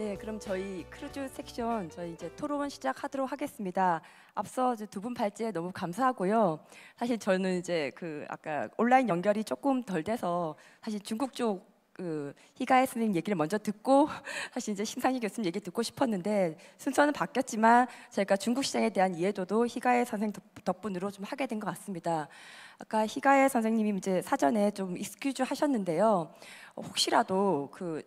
네, 그럼 저희 크루즈 섹션 저희 이제 토론 시작하도록 하겠습니다. 앞서 두 분 발제 너무 감사하고요. 사실 저는 이제 그 아까 온라인 연결이 조금 덜 돼서 사실 중국 쪽 그 희가의 선생님 얘기를 먼저 듣고 사실 이제 심상희 교수님 얘기 듣고 싶었는데 순서는 바뀌었지만 저희가 중국 시장에 대한 이해도도 희가의 선생 덕분으로 좀 하게 된 것 같습니다. 아까 희가의 선생님이 이제 사전에 좀 excuse 하셨는데요. 혹시라도 그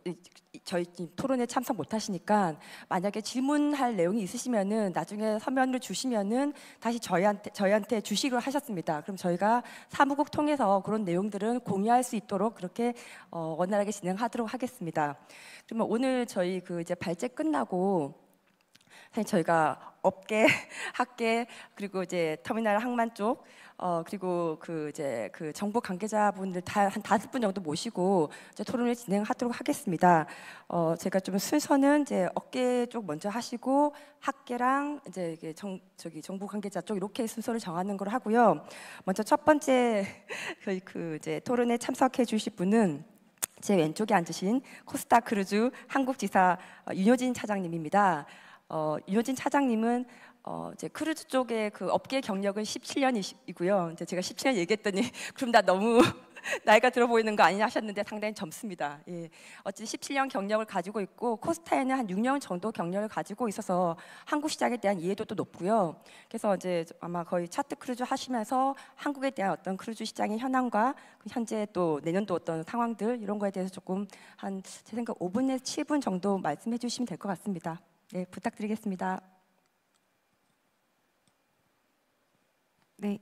저희 토론에 참석 못 하시니까 만약에 질문할 내용이 있으시면은 나중에 서면을 주시면은 다시 저희한테 저희한테 주시기로 하셨습니다. 그럼 저희가 사무국 통해서 그런 내용들은 공유할 수 있도록 그렇게 어, 원활하게 진행하도록 하겠습니다. 그러면 오늘 저희 그 이제 발제 끝나고 사실 저희가 업계, 학계 그리고 이제 터미널 항만 쪽 어 그리고 그 이제 그 정부 관계자분들 다 한 다섯 분 정도 모시고 이제 토론을 진행하도록 하겠습니다. 어 제가 좀 순서는 이제 업계 쪽 먼저 하시고 학계랑 이제 이게 정 저기 정부 관계자 쪽 이렇게 순서를 정하는 걸 하고요. 먼저 첫 번째 그, 그 이제 토론에 참석해 주실 분은 제 왼쪽에 앉으신 코스타 크루즈 한국지사 어, 윤효진 차장님입니다. 어, 윤효진 차장님은 어, 이제 크루즈 쪽에 그 업계 경력은 17년이고요. 이제 제가 17년 얘기했더니 그럼 나 너무 나이가 들어 보이는 거 아니냐 하셨는데 상당히 젊습니다. 예. 어찌 17년 경력을 가지고 있고 코스타에는 한 6년 정도 경력을 가지고 있어서 한국 시장에 대한 이해도도 높고요. 그래서 이제 아마 거의 차트 크루즈 하시면서 한국에 대한 어떤 크루즈 시장의 현황과 그 현재 또 내년도 어떤 상황들 이런 거에 대해서 조금 한 제 생각 5분에서 7분 정도 말씀해 주시면 될 것 같습니다. 네, 부탁드리겠습니다. 네,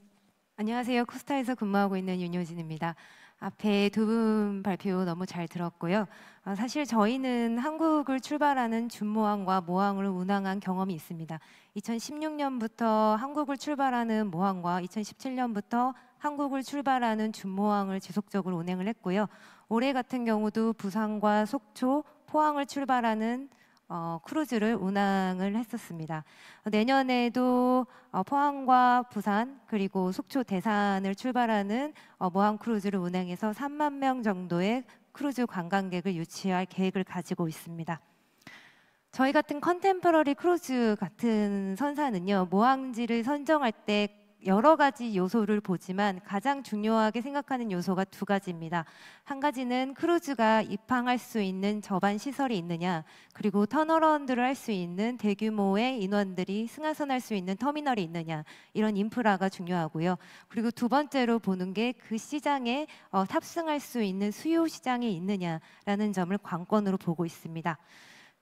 안녕하세요. 코스타에서 근무하고 있는 윤효진입니다. 앞에 두 분 발표 너무 잘 들었고요. 어, 사실 저희는 한국을 출발하는 준모항과 모항을 운항한 경험이 있습니다. 2016년부터 한국을 출발하는 모항과 2017년부터 한국을 출발하는 준모항을 지속적으로 운행을 했고요. 올해 같은 경우도 부산과 속초, 포항을 출발하는 어, 크루즈를 운항을 했었습니다. 내년에도 어, 포항과 부산 그리고 속초 대산을 출발하는 어, 모항 크루즈를 운행해서 3만 명 정도의 크루즈 관광객을 유치할 계획을 가지고 있습니다. 저희 같은 contemporary 크루즈 같은 선사는요 모항지를 선정할 때 여러 가지 요소를 보지만 가장 중요하게 생각하는 요소가 두 가지입니다. 한 가지는 크루즈가 입항할 수 있는 저반 시설이 있느냐, 그리고 터널런드를 할 수 있는 대규모의 인원들이 승하선할 수 있는 터미널이 있느냐, 이런 인프라가 중요하고요. 그리고 두 번째로 보는 게 그 시장에 어, 탑승할 수 있는 수요 시장이 있느냐라는 점을 관건으로 보고 있습니다.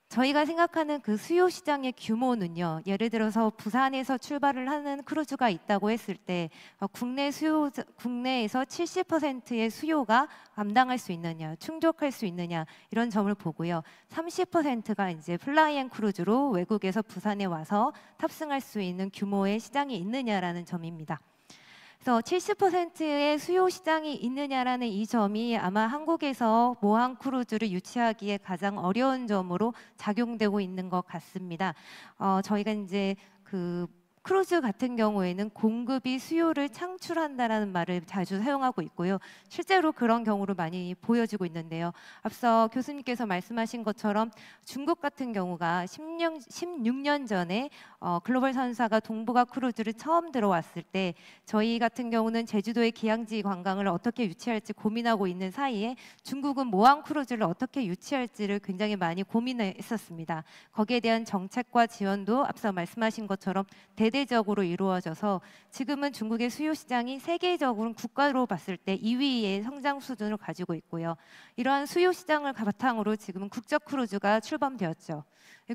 저희가 생각하는 그 수요 시장의 규모는요. 예를 들어서 부산에서 출발을 하는 크루즈가 있다고 했을 때 어, 국내 수요 국내에서 70%의 수요가 감당할 수 있느냐, 충족할 수 있느냐 이런 점을 보고요. 30%가 이제 fly and cruise로 외국에서 부산에 와서 탑승할 수 있는 규모의 시장이 있느냐라는 점입니다. 그래서 70%의 수요 시장이 있느냐라는 이 점이 아마 한국에서 모항 크루즈를 유치하기에 가장 어려운 점으로 작용되고 있는 것 같습니다. 어, 저희가 이제 그 크루즈 같은 경우에는 공급이 수요를 창출한다라는 말을 자주 사용하고 있고요. 실제로 그런 경우로 많이 보여지고 있는데요. 앞서 교수님께서 말씀하신 것처럼 중국 같은 경우가 10년, 16년 전에 어, 글로벌 선사가 동북아 크루즈를 처음 들어왔을 때 저희 같은 경우는 제주도의 기항지 관광을 어떻게 유치할지 고민하고 있는 사이에 중국은 모항 크루즈를 어떻게 유치할지를 굉장히 많이 고민했었습니다. 거기에 대한 정책과 지원도 앞서 말씀하신 것처럼 대대 대대적으로 이루어져서 지금은 중국의 수요 시장이 세계적으로 국가로 봤을 때 2위의 성장 수준을 가지고 있고요. 이러한 수요 시장을 바탕으로 지금은 국적 크루즈가 출범되었죠.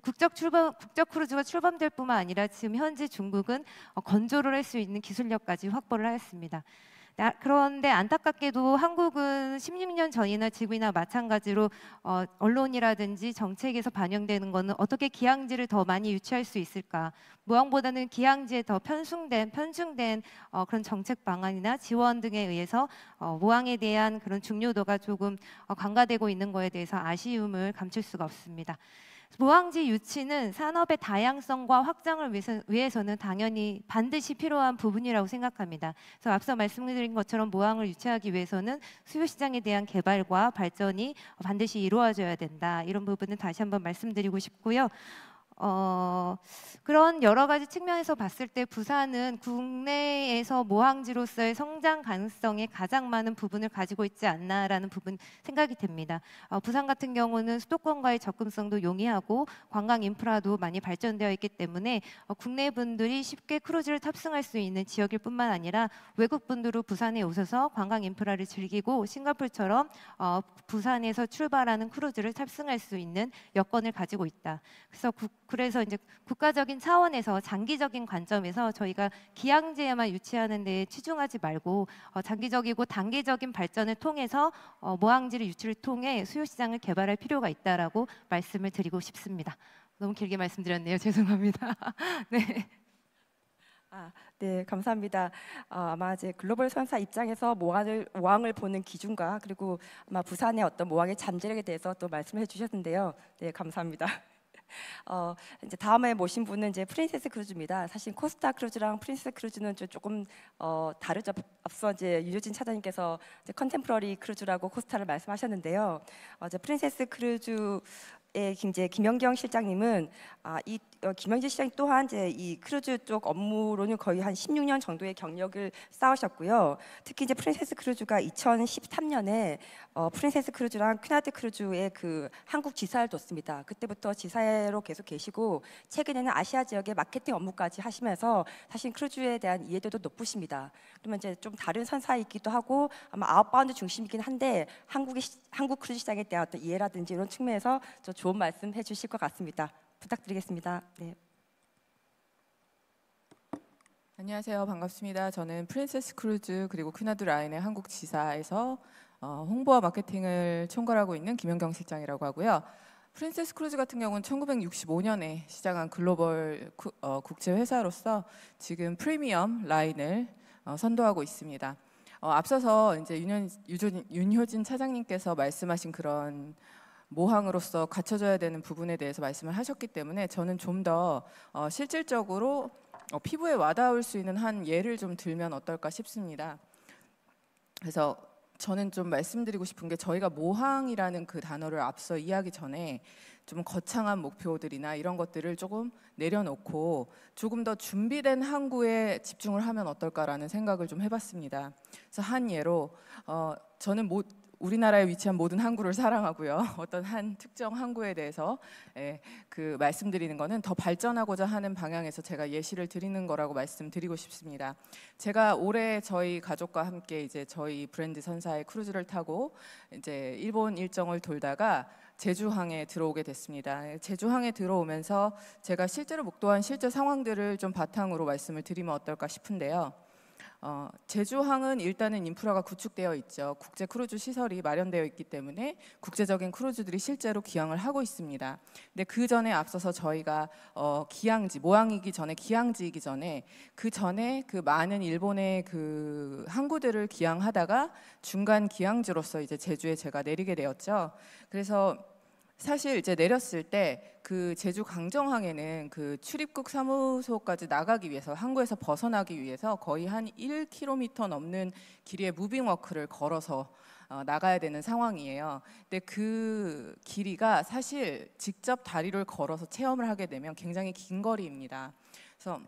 국적 출범 국적 크루즈가 출범될 뿐만 아니라 지금 현재 중국은 건조를 할 수 있는 기술력까지 확보를 하였습니다. 그런데 안타깝게도 한국은 16년 전이나 지금이나 마찬가지로 어, 언론이라든지 정책에서 반영되는 것은 어떻게 기항지를 더 많이 유치할 수 있을까 무항보다는 기항지에 더 편승된 편중된 어, 그런 정책 방안이나 지원 등에 의해서 어, 모항에 대한 그런 중요도가 조금 어, 간과되고 있는 것에 대해서 아쉬움을 감출 수가 없습니다. 모항지 유치는 산업의 다양성과 확장을 위해서, 위해서는 당연히 반드시 필요한 부분이라고 생각합니다. 그래서 앞서 말씀드린 것처럼 모항을 유치하기 위해서는 수요 시장에 대한 개발과 발전이 반드시 이루어져야 된다. 이런 부분은 다시 한번 말씀드리고 싶고요. 어, 그런 여러 가지 측면에서 봤을 때 부산은 국내에서 모항지로서의 성장 가능성에 가장 많은 부분을 가지고 있지 않나라는 부분 생각이 됩니다. 어, 부산 같은 경우는 수도권과의 접근성도 용이하고 관광 인프라도 많이 발전되어 있기 때문에 어, 국내 분들이 쉽게 크루즈를 탑승할 수 있는 지역일 뿐만 아니라 외국 분들도 부산에 오셔서 관광 인프라를 즐기고 싱가포르처럼 어, 부산에서 출발하는 크루즈를 탑승할 수 있는 여건을 가지고 있다. 그래서 국, 그래서 이제 국가적인 차원에서 장기적인 관점에서 저희가 기항제에만 유치하는 데 치중하지 말고 어, 장기적이고 단계적인 발전을 통해서 어, 모항지를 유치를 통해 수요 시장을 개발할 필요가 있다라고 말씀을 드리고 싶습니다. 너무 길게 말씀드렸네요. 죄송합니다. 네. 아, 네, 감사합니다. 어, 아마 이제 글로벌 선사 입장에서 모항을 모항을 보는 기준과 그리고 아마 부산의 어떤 모항의 잠재력에 대해서 또 말씀해 주셨는데요. 네, 감사합니다. 어, 이제 다음에 모신 분은 이제 프린세스 크루즈입니다. 사실 코스타 크루즈랑 프린세스 크루즈는 좀 조금 어, 다르죠. 앞서 이제 윤효진 차장님께서 이제 contemporary 크루즈라고 코스타를 말씀하셨는데요. 어, 이제 프린세스 크루즈 의 이제 김현경 실장님은 아, 이 어, 김현경 실장 또한 이제 이 크루즈 쪽 업무로는 거의 한 16년 정도의 경력을 쌓으셨고요. 특히 이제 프린세스 크루즈가 2013년에 어, 프린세스 크루즈랑 큐나드 크루즈의 그 한국 지사를 뒀습니다. 그때부터 지사로 계속 계시고 최근에는 아시아 지역의 마케팅 업무까지 하시면서 사실 크루즈에 대한 이해도도 높으십니다. 그러면 이제 좀 다른 선사이기도 하고 아마 outbound 중심이긴 한데 한국의 시- 한국 크루즈 시장에 대한 어떤 이해라든지 이런 측면에서 저 좋은 말씀 해주실 것 같습니다. 부탁드리겠습니다. 네. 안녕하세요. 반갑습니다. 저는 프린세스 크루즈 그리고 큐나드 라인의 한국 지사에서 어, 홍보와 마케팅을 총괄하고 있는 김현경 실장이라고 하고요. 프린세스 크루즈 같은 경우는 1965년에 시작한 글로벌 구- 어, 국제 회사로서 지금 프리미엄 라인을 어, 선도하고 있습니다. 어, 앞서서 이제 윤현, 윤효진 차장님께서 말씀하신 그런 모항으로서 갖춰져야 되는 부분에 대해서 말씀을 하셨기 때문에 저는 좀더 어, 실질적으로 어, 피부에 와닿을 수 있는 한 예를 좀 들면 어떨까 싶습니다. 그래서 저는 좀 말씀드리고 싶은 게 저희가 모항이라는 그 단어를 앞서 이해하기 전에 좀 거창한 목표들이나 이런 것들을 조금 내려놓고 조금 더 준비된 항구에 집중을 하면 어떨까라는 생각을 좀 해봤습니다. 그래서 한 예로 어, 저는 모, 우리나라에 위치한 모든 항구를 사랑하고요. 어떤 한 특정 항구에 대해서 예, 그 말씀드리는 거는 더 발전하고자 하는 방향에서 제가 예시를 드리는 거라고 말씀드리고 싶습니다. 제가 올해 저희 가족과 함께 이제 저희 브랜드 선사의 크루즈를 타고 이제 일본 일정을 돌다가 제주항에 들어오게 됐습니다. 제주항에 들어오면서 제가 실제로 목도한 실제 상황들을 좀 바탕으로 말씀을 드리면 어떨까 싶은데요. 어, 제주항은 일단은 인프라가 구축되어 있죠. 국제 크루즈 시설이 마련되어 있기 때문에 국제적인 크루즈들이 실제로 기항을 하고 있습니다. 근데 그 전에 앞서서 저희가 어, 기항지 모항이기 전에 기항지이기 전에 그 전에 그 많은 일본의 그 항구들을 기항하다가 중간 기항지로서 이제 제주에 제가 내리게 되었죠. 그래서 사실 이제 내렸을 때 그 제주 강정항에는 그 출입국 사무소까지 나가기 위해서 항구에서 벗어나기 위해서 거의 한 1km 넘는 길이의 무빙 워크를 걸어서 어, 나가야 되는 상황이에요. 근데 그 길이가 사실 직접 다리를 걸어서 체험을 하게 되면 굉장히 긴 거리입니다. 그래서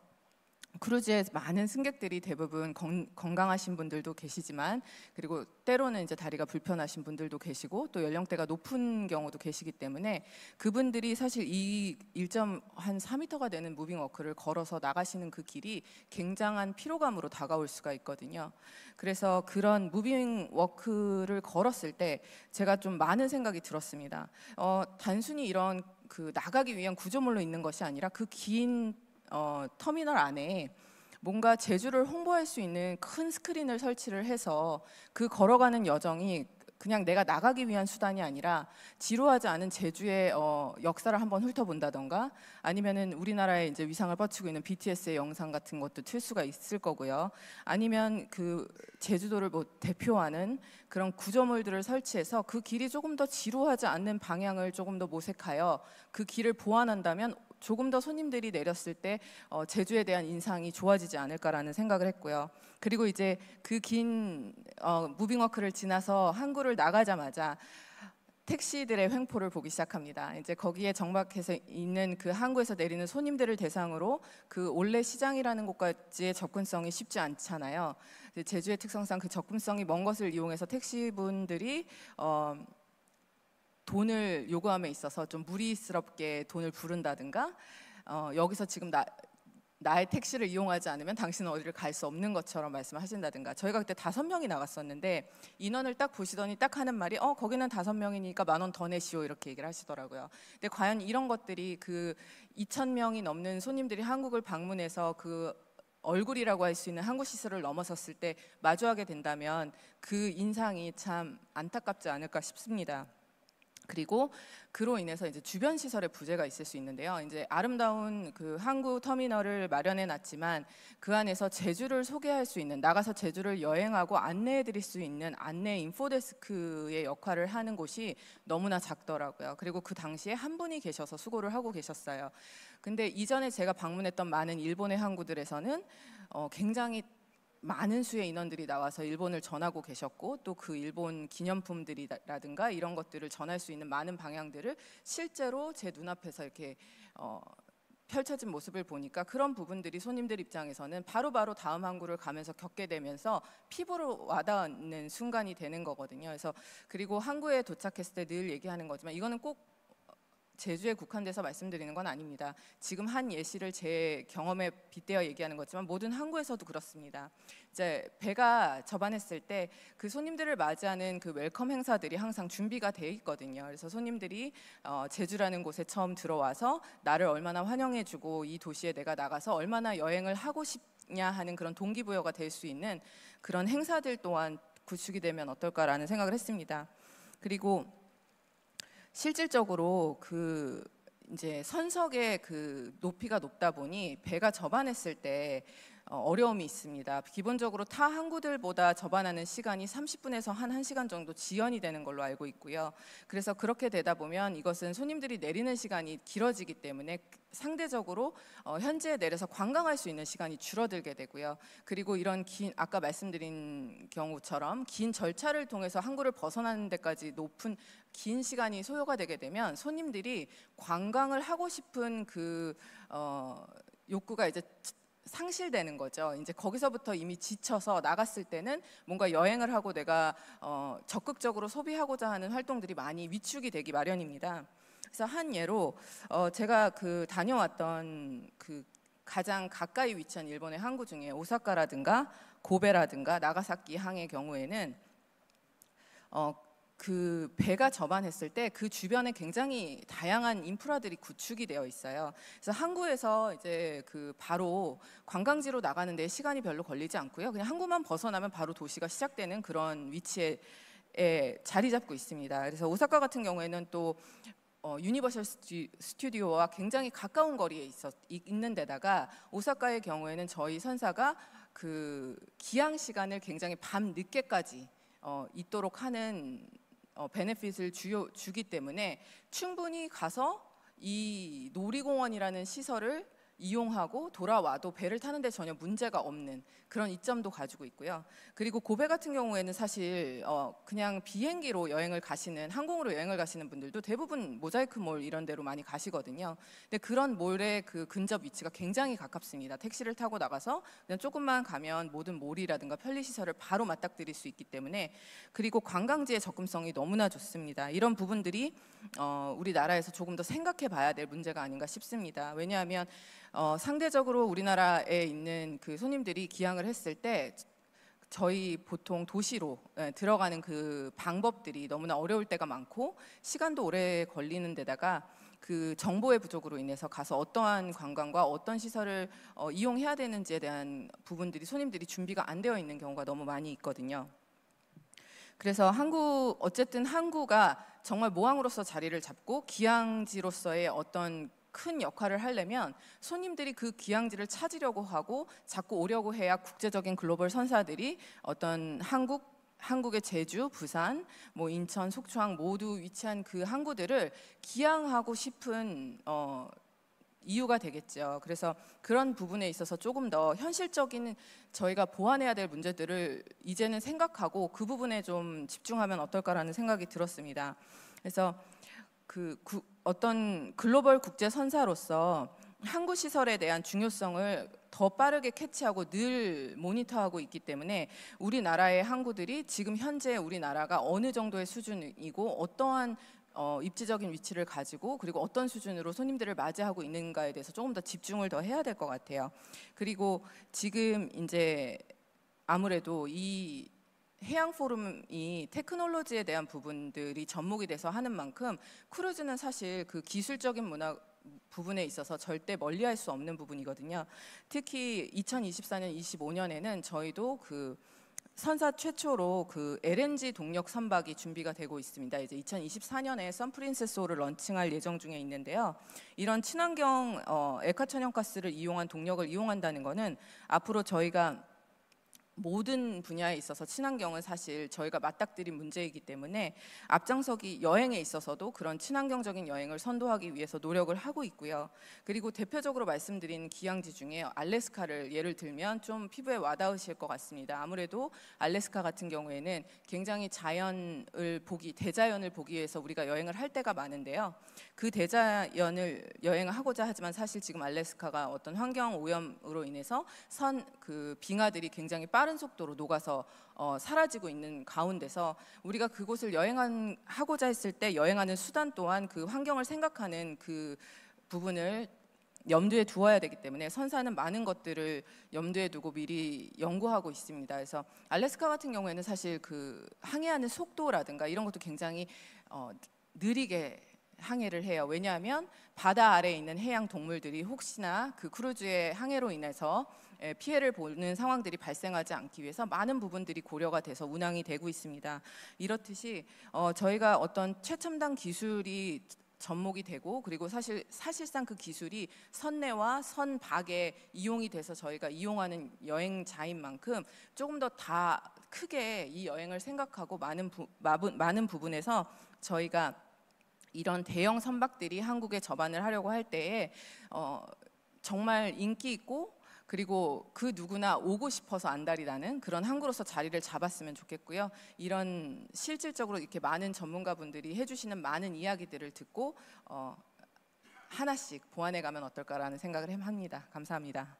크루즈에 많은 승객들이 대부분 건, 건강하신 분들도 계시지만 그리고 때로는 이제 다리가 불편하신 분들도 계시고 또 연령대가 높은 경우도 계시기 때문에 그분들이 사실 이 1.한 4m가 되는 무빙 워크를 걸어서 나가시는 그 길이 굉장한 피로감으로 다가올 수가 있거든요. 그래서 그런 무빙 워크를 걸었을 때 제가 좀 많은 생각이 들었습니다. 어, 단순히 이런 그 나가기 위한 구조물로 있는 것이 아니라 그 긴 어, 터미널 안에 뭔가 제주를 홍보할 수 있는 큰 스크린을 설치를 해서 그 걸어가는 여정이 그냥 내가 나가기 위한 수단이 아니라 지루하지 않은 제주의 어, 역사를 한번 훑어본다던가 아니면은 우리나라의 이제 위상을 뻗치고 있는 BTS의 영상 같은 것도 틀 수가 있을 거고요. 아니면 그 제주도를 뭐 대표하는 그런 구조물들을 설치해서 그 길이 조금 더 지루하지 않는 방향을 조금 더 모색하여 그 길을 보완한다면 조금 더 손님들이 내렸을 때 어, 제주에 대한 인상이 좋아지지 않을까라는 생각을 했고요. 그리고 이제 그긴 어, 무빙워크를 지나서 항구를 나가자마자 택시들의 횡포를 보기 시작합니다. 이제 거기에 정박해서 있는 그 항구에서 내리는 손님들을 대상으로 그 올레 시장이라는 곳까지의 접근성이 쉽지 않잖아요. 제주의 특성상 그 접근성이 먼 것을 이용해서 택시분들이 어, 돈을 요구함에 있어서 좀 무리스럽게 돈을 부른다든가 어, 여기서 지금 나, 나의 택시를 이용하지 않으면 당신은 어디를 갈 수 없는 것처럼 말씀하신다든가 저희가 그때 다섯 명이 나갔었는데 인원을 딱 보시더니 딱 하는 말이 어 거기는 다섯 명이니까 만 원 더 내시오 이렇게 얘기를 하시더라고요. 근데 과연 이런 것들이 그 2천 명이 넘는 손님들이 한국을 방문해서 그 얼굴이라고 할 수 있는 항구 시설을 넘어섰을 때 마주하게 된다면 그 인상이 참 안타깝지 않을까 싶습니다. 그리고 그로 인해서 이제 주변 시설에 부재가 있을 수 있는데요. 이제 아름다운 그 항구 터미널을 마련해 놨지만 그 안에서 제주를 소개할 수 있는 나가서 제주를 여행하고 안내해 드릴 수 있는 안내 인포데스크의 역할을 하는 곳이 너무나 작더라고요. 그리고 그 당시에 한 분이 계셔서 수고를 하고 계셨어요. 근데 이전에 제가 방문했던 많은 일본의 항구들에서는 어, 굉장히 많은 수의 인원들이 나와서 일본을 전하고 계셨고 또 그 일본 기념품들이라든가 이런 것들을 전할 수 있는 많은 방향들을 실제로 제 눈앞에서 이렇게 어, 펼쳐진 모습을 보니까 그런 부분들이 손님들 입장에서는 바로바로 다음 항구를 가면서 겪게 되면서 피부로 와닿는 순간이 되는 거거든요. 그래서 그리고 항구에 도착했을 때 늘 얘기하는 거지만 이거는 꼭 제주에 국한돼서 말씀드리는 건 아닙니다. 지금 한 예시를 제 경험에 빗대어 얘기하는 거지만 모든 항구에서도 그렇습니다. 이제 배가 접안했을 때 그 손님들을 맞이하는 그 welcome 행사들이 항상 준비가 돼 있거든요. 그래서 손님들이 어, 제주라는 곳에 처음 들어와서 나를 얼마나 환영해주고 이 도시에 내가 나가서 얼마나 여행을 하고 싶냐 하는 그런 동기부여가 될 수 있는 그런 행사들 또한 구축이 되면 어떨까라는 생각을 했습니다. 그리고 실질적으로 그 이제 선석의 그 높이가 높다 보니 배가 접안했을 때 어, 어려움이 있습니다. 기본적으로 타 항구들보다 접안하는 시간이 30분에서 한 1시간 정도 지연이 되는 걸로 알고 있고요. 그래서 그렇게 되다 보면 이것은 손님들이 내리는 시간이 길어지기 때문에 상대적으로 어, 현지에 내려서 관광할 수 있는 시간이 줄어들게 되고요. 그리고 이런 긴 아까 말씀드린 경우처럼 긴 절차를 통해서 항구를 벗어나는 데까지 높은 긴 시간이 소요가 되게 되면 손님들이 관광을 하고 싶은 그 어, 욕구가 이제 상실되는 거죠. 이제 거기서부터 이미 지쳐서 나갔을 때는 뭔가 여행을 하고 내가 어, 적극적으로 소비하고자 하는 활동들이 많이 위축이 되기 마련입니다. 그래서 한 예로 어, 제가 그 다녀왔던 그 가장 가까이 위치한 일본의 항구 중에 오사카라든가 고베라든가 나가사키 항의 경우에는 어, 그 배가 접안했을 때 그 주변에 굉장히 다양한 인프라들이 구축이 되어 있어요. 그래서 항구에서 이제 그 바로 관광지로 나가는데 시간이 별로 걸리지 않고요. 그냥 항구만 벗어나면 바로 도시가 시작되는 그런 위치에 에 자리 잡고 있습니다. 그래서 오사카 같은 경우에는 또 어, 유니버셜 스튜- 스튜디오와 굉장히 가까운 거리에 있었, 있는 데다가 오사카의 경우에는 저희 선사가 그 기항 시간을 굉장히 밤 늦게까지 어, 있도록 하는 어, benefit을 주요, 주기 때문에 충분히 가서 이 놀이공원이라는 시설을 이용하고 돌아와도 배를 타는데 전혀 문제가 없는 그런 이점도 가지고 있고요. 그리고 고베 같은 경우에는 사실 어, 그냥 비행기로 여행을 가시는 항공으로 여행을 가시는 분들도 대부분 모자이크 몰 이런 데로 많이 가시거든요. 근데 그런 몰의 그 근접 위치가 굉장히 가깝습니다. 택시를 타고 나가서 그냥 조금만 가면 모든 몰이라든가 편리 시설을 바로 맞닥뜨릴 수 있기 때문에 그리고 관광지의 접근성이 너무나 좋습니다. 이런 부분들이 어, 우리나라에서 조금 더 생각해 봐야 될 문제가 아닌가 싶습니다. 왜냐하면 어, 상대적으로 우리나라에 있는 그 손님들이 기항을 했을 때 저희 보통 도시로 예, 들어가는 그 방법들이 너무나 어려울 때가 많고 시간도 오래 걸리는 데다가 그 정보의 부족으로 인해서 가서 어떠한 관광과 어떤 시설을 어, 이용해야 되는지에 대한 부분들이 손님들이 준비가 안 되어 있는 경우가 너무 많이 있거든요. 그래서 항구 어쨌든 항구가 정말 모항으로서 자리를 잡고 기항지로서의 어떤 큰 역할을 하려면 손님들이 그 기항지를 찾으려고 하고 자꾸 오려고 해야 국제적인 글로벌 선사들이 어떤 한국 한국의 제주, 부산, 뭐 인천, 속초항 모두 위치한 그 항구들을 기항하고 싶은 어, 이유가 되겠죠. 그래서 그런 부분에 있어서 조금 더 현실적인 저희가 보완해야 될 문제들을 이제는 생각하고 그 부분에 좀 집중하면 어떨까라는 생각이 들었습니다. 그래서 그 구- 어떤 글로벌 국제 선사로서 항구 시설에 대한 중요성을 더 빠르게 캐치하고 늘 모니터하고 있기 때문에 우리나라의 항구들이 지금 현재 우리나라가 어느 정도의 수준이고 어떠한 어, 입지적인 위치를 가지고 그리고 어떤 수준으로 손님들을 맞이하고 있는가에 대해서 조금 더 집중을 더 해야 될 것 같아요. 그리고 지금 이제 아무래도 이 해양 포럼이 테크놀로지에 대한 부분들이 접목이 돼서 하는 만큼 크루즈는 사실 그 기술적인 문화 부분에 있어서 절대 멀리할 수 없는 부분이거든요. 특히 2024년, 25년에는 저희도 그 선사 최초로 그 LNG 동력 선박이 준비가 되고 있습니다. 이제 2024년에 선프린세스호를 런칭할 예정 중에 있는데요. 이런 친환경 어, 액화 천연가스를 이용한 동력을 이용한다는 것은 앞으로 저희가 모든 분야에 있어서 친환경은 사실 저희가 맞닥뜨린 문제이기 때문에 앞장서기 여행에 있어서도 그런 친환경적인 여행을 선도하기 위해서 노력을 하고 있고요. 그리고 대표적으로 말씀드린 기항지 중에 알래스카를 예를 들면 좀 피부에 와닿으실 것 같습니다. 아무래도 알래스카 같은 경우에는 굉장히 자연을 보기 대자연을 보기 위해서 우리가 여행을 할 때가 많은데요. 그 대자연을 여행을 하고자 하지만 사실 지금 알래스카가 어떤 환경 오염으로 인해서 선 그 빙하들이 굉장히 빠른 속도로 녹아서 어, 사라지고 있는 가운데서 우리가 그곳을 여행하고자 했을 때 여행하는 수단 또한 그 환경을 생각하는 그 부분을 염두에 두어야 되기 때문에 선사는 많은 것들을 염두에 두고 미리 연구하고 있습니다. 그래서 알래스카 같은 경우에는 사실 그 항해하는 속도라든가 이런 것도 굉장히 어, 느리게 항해를 해요. 왜냐하면 바다 아래에 있는 해양 동물들이 혹시나 그 크루즈의 항해로 인해서 에, 피해를 보는 상황들이 발생하지 않기 위해서 많은 부분들이 고려가 돼서 운항이 되고 있습니다. 이렇듯이 어, 저희가 어떤 최첨단 기술이 접목이 되고 그리고 사실 사실상 그 기술이 선내와 선박에 이용이 돼서 저희가 이용하는 여행자인 만큼 조금 더 다 크게 이 여행을 생각하고 많은 부, 많은 부분에서 저희가 이런 대형 선박들이 한국에 접안을 하려고 할 때에 어, 정말 인기 있고 그리고 그 누구나 오고 싶어서 안달이라는 그런 항구로서 자리를 잡았으면 좋겠고요. 이런 실질적으로 이렇게 많은 전문가분들이 해주시는 많은 이야기들을 듣고 어, 하나씩 보완해 가면 어떨까라는 생각을 합니다. 감사합니다.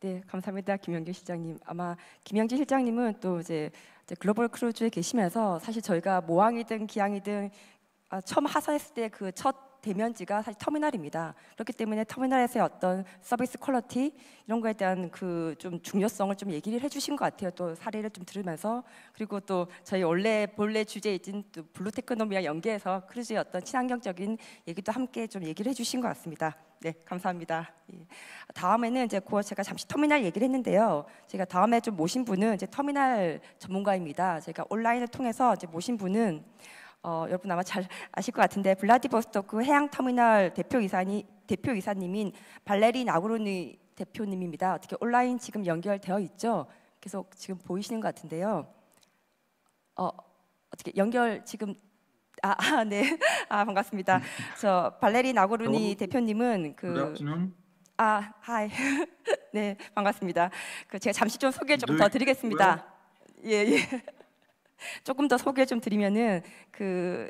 네, 감사합니다. 김영길 실장님. 아마 김영길 실장님은 또 이제, 이제 글로벌 크루즈에 계시면서 사실 저희가 모항이든 기항이든 아, 처음 하선했을 때 그 첫 대면지가 사실 터미널입니다. 그렇기 때문에 터미널에서의 어떤 서비스 quality 이런 거에 대한 그 좀 중요성을 좀 얘기를 해주신 것 같아요. 또 사례를 좀 들으면서 그리고 또 저희 원래 본래 주제인 또 Blue Technomy와 연계해서 크루즈의 어떤 친환경적인 얘기도 함께 좀 얘기를 해주신 것 같습니다. 네, 감사합니다. 예. 다음에는 이제 그 제가 잠시 터미널 얘기를 했는데요. 제가 다음에 좀 모신 분은 이제 터미널 전문가입니다. 제가 온라인을 통해서 이제 모신 분은 어, 여러분 아마 잘 아실 것 같은데 블라디보스토크 해양 터미널 대표 이사니 대표 이사님인 발레리 나고르니 대표님입니다. 어떻게 온라인 지금 연결되어 있죠? 계속 지금 보이시는 것 같은데요. 어, 어떻게 연결 지금 아, 아 네. 아, 반갑습니다. 저 발레리 나고르니. 대표님은 그. 아, hi. 네, 반갑습니다. 그 제가 잠시 좀 소개 좀더 드리겠습니다. 예, 예. 조금 더 소개 좀 드리면은 그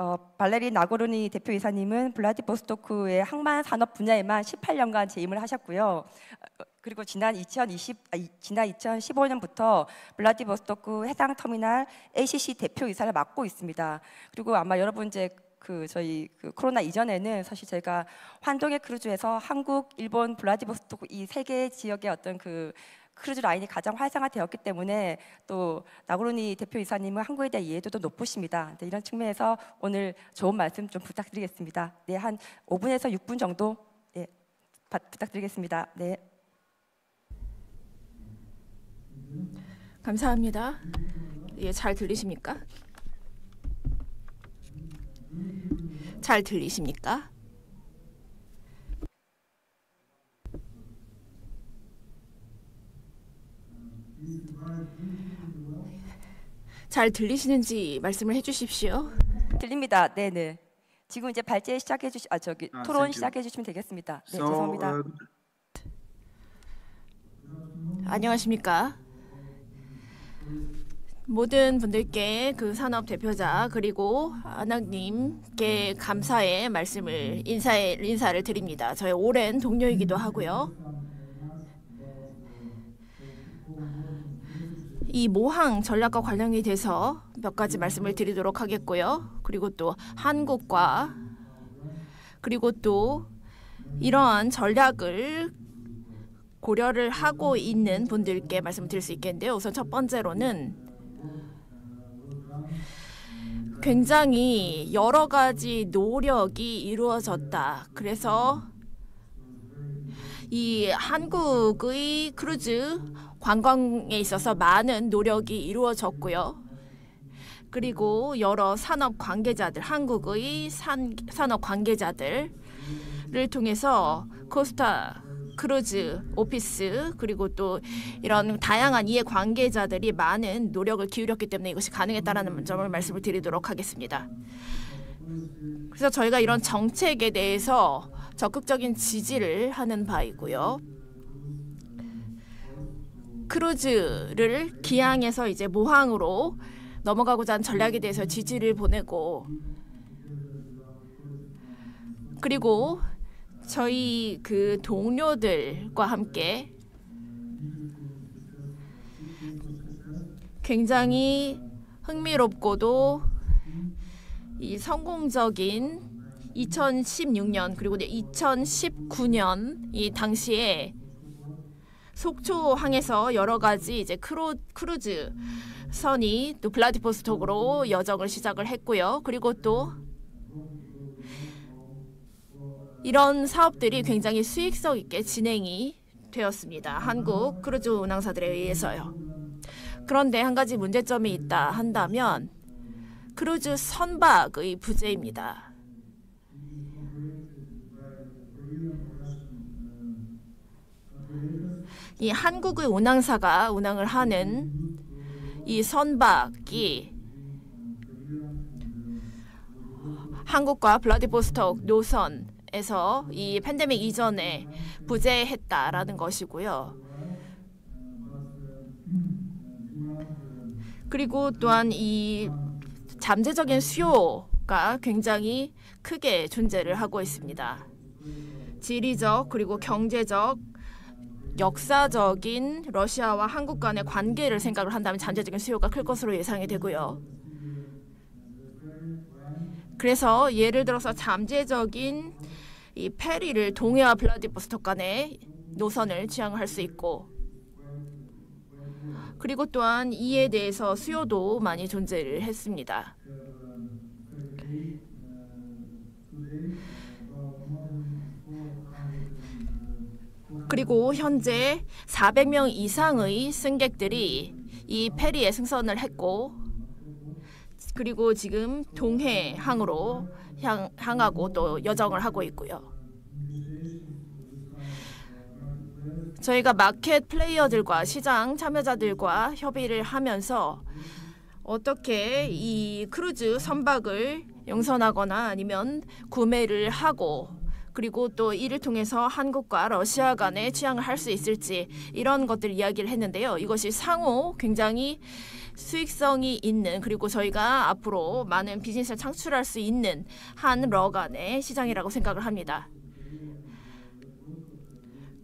어, 발레리 나고르니 대표 이사님은 블라디보스토크의 항만 산업 분야에만 18년간 재임을 하셨고요. 어, 그리고 지난 2020 아, 이- 지난 2015년부터 블라디보스토크 해상 터미널 ACC 대표 이사를 맡고 있습니다. 그리고 아마 여러분 이제 그 저희 그 코로나 이전에는 사실 제가 환동의 크루즈에서 한국, 일본, 블라디보스토크 이 세개 지역의 어떤 그 크루즈 라인이 가장 활성화되었기 때문에 또 나고르니 대표 이사님은 한국에 대한 이해도도 높으십니다. 네, 이런 측면에서 오늘 좋은 말씀 좀 부탁드리겠습니다. 네, 한 5분에서 6분 정도 네, 바- 부탁드리겠습니다. 네. 감사합니다. 예, 잘 들리십니까? 잘 들리십니까? 잘 들리시는지 말씀을 해주십시오. 들립니다. 네, 네. 지금 이제 발제 시작해 주시 아 저기 아, 토론. 시작해 주시면 되겠습니다. 네, So, 죄송합니다. uh, 안녕하십니까? 모든 분들께 그 산업 대표자 그리고 안학님께 감사의 말씀을 인사의 인사를 드립니다. 저의 오랜 동료이기도 하고요. 이 모항 전략과 관련이 돼서 몇 가지 말씀을 드리도록 하겠고요. 그리고 또 한국과 그리고 또 이러한 전략을 고려를 하고 있는 분들께 말씀을 드릴 수 있겠는데요. 우선 첫 번째로는 굉장히 여러 가지 노력이 이루어졌다. 그래서 이 한국의 크루즈 관광에 있어서 많은 노력이 이루어졌고요. 그리고 여러 산업 관계자들, 한국의 산, 산업 관계자들을 통해서 코스타 크루즈 오피스 그리고 또 이런 다양한 이해 관계자들이 많은 노력을 기울였기 때문에 이것이 가능했다라는 점을 말씀을 드리도록 하겠습니다. 그래서 저희가 이런 정책에 대해서 적극적인 지지를 하는 바이고요. 크루즈를 기항해서 이제 모항으로 넘어가고자 하는 전략에 대해서 지지를 보내고 그리고 저희 그 동료들과 함께 굉장히 흥미롭고도 이 성공적인 2016년 그리고 2019년 이 당시에 속초항에서 여러 가지 이제 크루, 크루즈 선이 또 블라디보스톡으로 여정을 시작을 했고요. 그리고 또 이런 사업들이 굉장히 수익성 있게 진행이 되었습니다. 한국 크루즈 운항사들에 의해서요. 그런데 한 가지 문제점이 있다 한다면 크루즈 선박의 부재입니다. 이 한국의 운항사가 운항을 하는 이 선박이 한국과 블라디보스톡 노선에서 이 팬데믹 이전에 부재했다라는 것이고요. 그리고 또한 이 잠재적인 수요가 굉장히 크게 존재를 하고 있습니다. 지리적 그리고 경제적 역사적인 러시아와 한국 간의 관계를 생각을 한다면 잠재적인 수요가 클 것으로 예상이 되고요. 그래서 예를 들어서 잠재적인 이 페리를 동해와 블라디보스톡 간의 노선을 지향할 수 있고 그리고 또한 이에 대해서 수요도 많이 존재를 했습니다. 그리고 현재 400명 이상의 승객들이 이 페리에 승선을 했고 그리고 지금 동해항으로 향, 향하고 또 여정을 하고 있고요. 저희가 마켓 플레이어들과 시장 참여자들과 협의를 하면서 어떻게 이 크루즈 선박을 용선하거나 아니면 구매를 하고 그리고 또 이를 통해서 한국과 러시아 간의 취항을 할 수 있을지 이런 것들 이야기를 했는데요. 이것이 상호 굉장히 수익성이 있는 그리고 저희가 앞으로 많은 비즈니스를 창출할 수 있는 한 러 간의 시장이라고 생각을 합니다.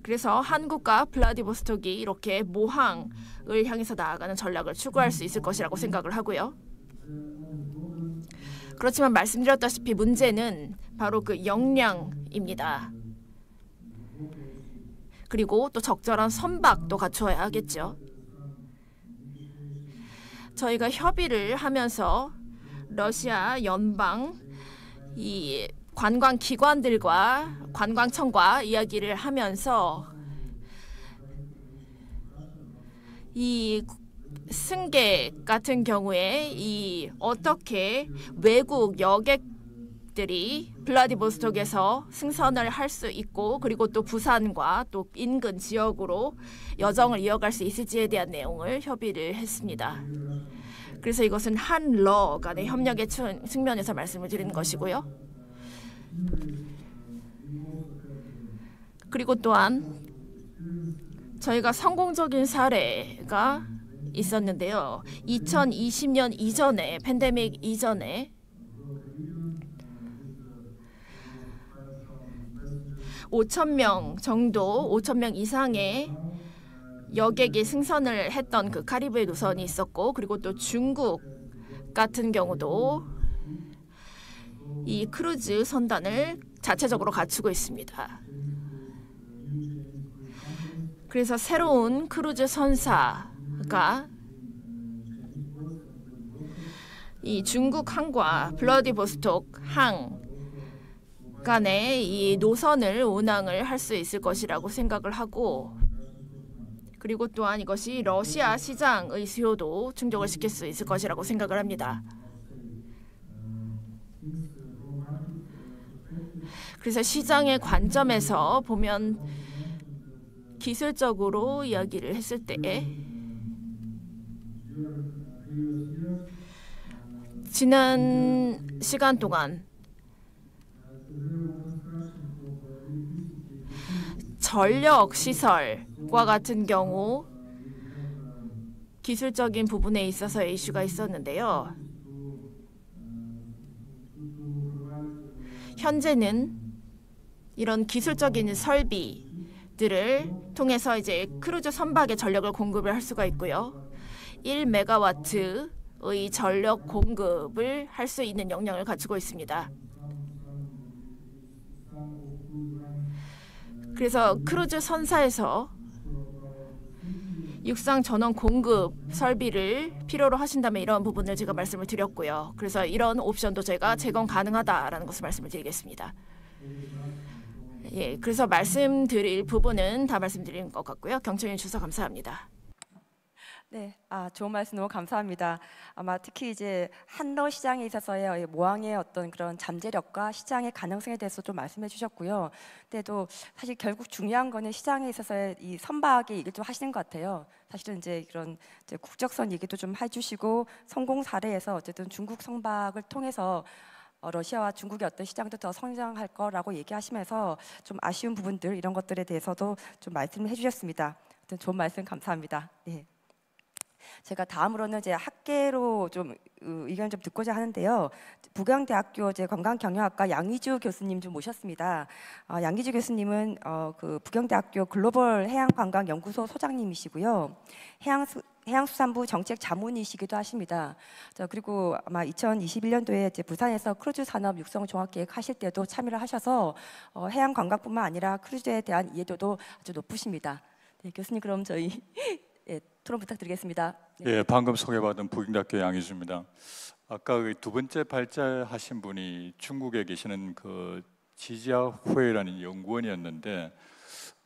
그래서 한국과 블라디보스톡이 이렇게 모항을 향해서 나아가는 전략을 추구할 수 있을 것이라고 생각을 하고요. 그렇지만 말씀드렸다시피 문제는 바로 그 역량입니다. 그리고 또 적절한 선박도 갖추어야 하겠죠. 저희가 협의를 하면서 러시아 연방 이 관광 기관들과 관광청과 이야기를 하면서 이 승객 같은 경우에 이 어떻게 외국 여객들이 블라디보스톡에서 승선을 할 수 있고 그리고 또 부산과 또 인근 지역으로 여정을 이어갈 수 있을지에 대한 내용을 협의를 했습니다. 그래서 이것은 한러 간의 협력의 측- 측면에서 말씀을 드리는 것이고요. 그리고 또한 저희가 성공적인 사례가 있었는데요. 2020년 이전에 팬데믹 이전에 5천 명 정도, 5천 명 이상의 여객이 승선을 했던 그 카리브해 노선이 있었고 그리고 또 중국 같은 경우도 이 크루즈 선단을 자체적으로 갖추고 있습니다. 그래서 새로운 크루즈 선사가 이 중국 항과 블라디보스톡 항 간의 이 노선을 운항을 할 수 있을 것이라고 생각을 하고 그리고 또한 이것이 러시아 시장의 수요도 충족을 시킬 수 있을 것이라고 생각을 합니다. 그래서 시장의 관점에서 보면 기술적으로 이야기를 했을 때 지난 시간 동안 전력 시설과 같은 경우 기술적인 부분에 있어서의 이슈가 있었는데요. 현재는 이런 기술적인 설비들을 통해서 이제 크루즈 선박에 전력을 공급을 할 수가 있고요. 1메가와트의 전력 공급을 할 수 있는 역량을 갖추고 있습니다. 그래서 크루즈 선사에서 육상 전원 공급 설비를 필요로 하신다면 이런 부분을 제가 말씀을 드렸고요. 그래서 이런 옵션도 제가 제공 가능하다라는 것을 말씀을 드리겠습니다. 예, 그래서 말씀드릴 부분은 다 말씀드린 것 같고요. 경청해 주셔서 감사합니다. 네, 아 좋은 말씀 너무 감사합니다. 아마 특히 이제 한러 시장에 있어서의 모항의 어떤 그런 잠재력과 시장의 가능성에 대해서 좀 말씀해 주셨고요. 근데도 사실 결국 중요한 거는 시장에 있어서의 이 선박의 얘기를 좀 하시는 것 같아요. 사실은 이제 그런 이제 국적선 얘기도 좀 해주시고 성공 사례에서 어쨌든 중국 선박을 통해서 어, 러시아와 중국의 어떤 시장도 더 성장할 거라고 얘기하시면서 좀 아쉬운 부분들 이런 것들에 대해서도 좀 말씀을 해주셨습니다. 하여튼 좋은 말씀 감사합니다. 네. 제가 다음으로는 이제 학계로 좀 어, 의견 좀 듣고자 하는데요. 부경대학교 이제 관광경영학과 양희주 교수님 좀 모셨습니다. 어, 양희주 교수님은 어, 그 부경대학교 글로벌 해양관광연구소 소장님이시고요. 해양수, 해양수산부 정책 자문이시기도 하십니다. 자, 그리고 아마 2021년도에 이제 부산에서 크루즈 산업 육성 종합 계획 하실 때도 참여를 하셔서 어, 해양 관광뿐만 아니라 크루즈에 대한 이해도도 아주 높으십니다. 네, 교수님 그럼 저희 예, 토론 부탁드리겠습니다. 네. 예, 방금 소개받은 부경대학교 양희주입니다. 아까 그 두 번째 발제하신 분이 중국에 계시는 그 후에라는 연구원이었는데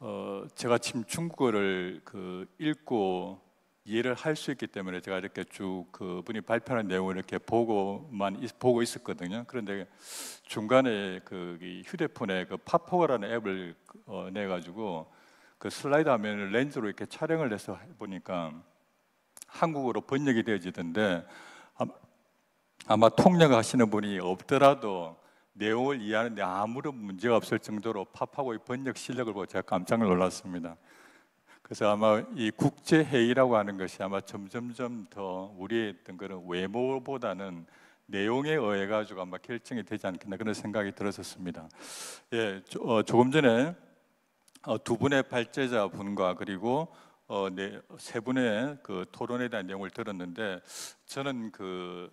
어, 제가 지금 중국어를 그 읽고 이해를 할 수 있기 때문에 제가 이렇게 쭉 그분이 발표하는 내용을 이렇게 보고만 있, 보고 있었거든요. 그런데 중간에 그이 휴대폰에 그 파포가라는 앱을 어, 내 가지고 그 슬라이드 화면을 렌즈로 이렇게 촬영을 해서 보니까 한국어로 번역이 되어지던데 아마, 통역하시는 분이 없더라도 내용을 이해하는데 아무런 문제가 없을 정도로 팝하고의 번역 실력을 보고 제가 깜짝 놀랐습니다. 그래서 아마 이 국제 회의라고 하는 것이 아마 점점점 더 우리의 어떤 그런 외모보다는 내용에 의해 가지고 아마 결정이 되지 않겠나 그런 생각이 들었었습니다. 예, 조, 어, 조금 전에 어, 두 분의 발제자 분과 그리고 어, 네, 세 분의 그 토론에 대한 내용을 들었는데 저는 그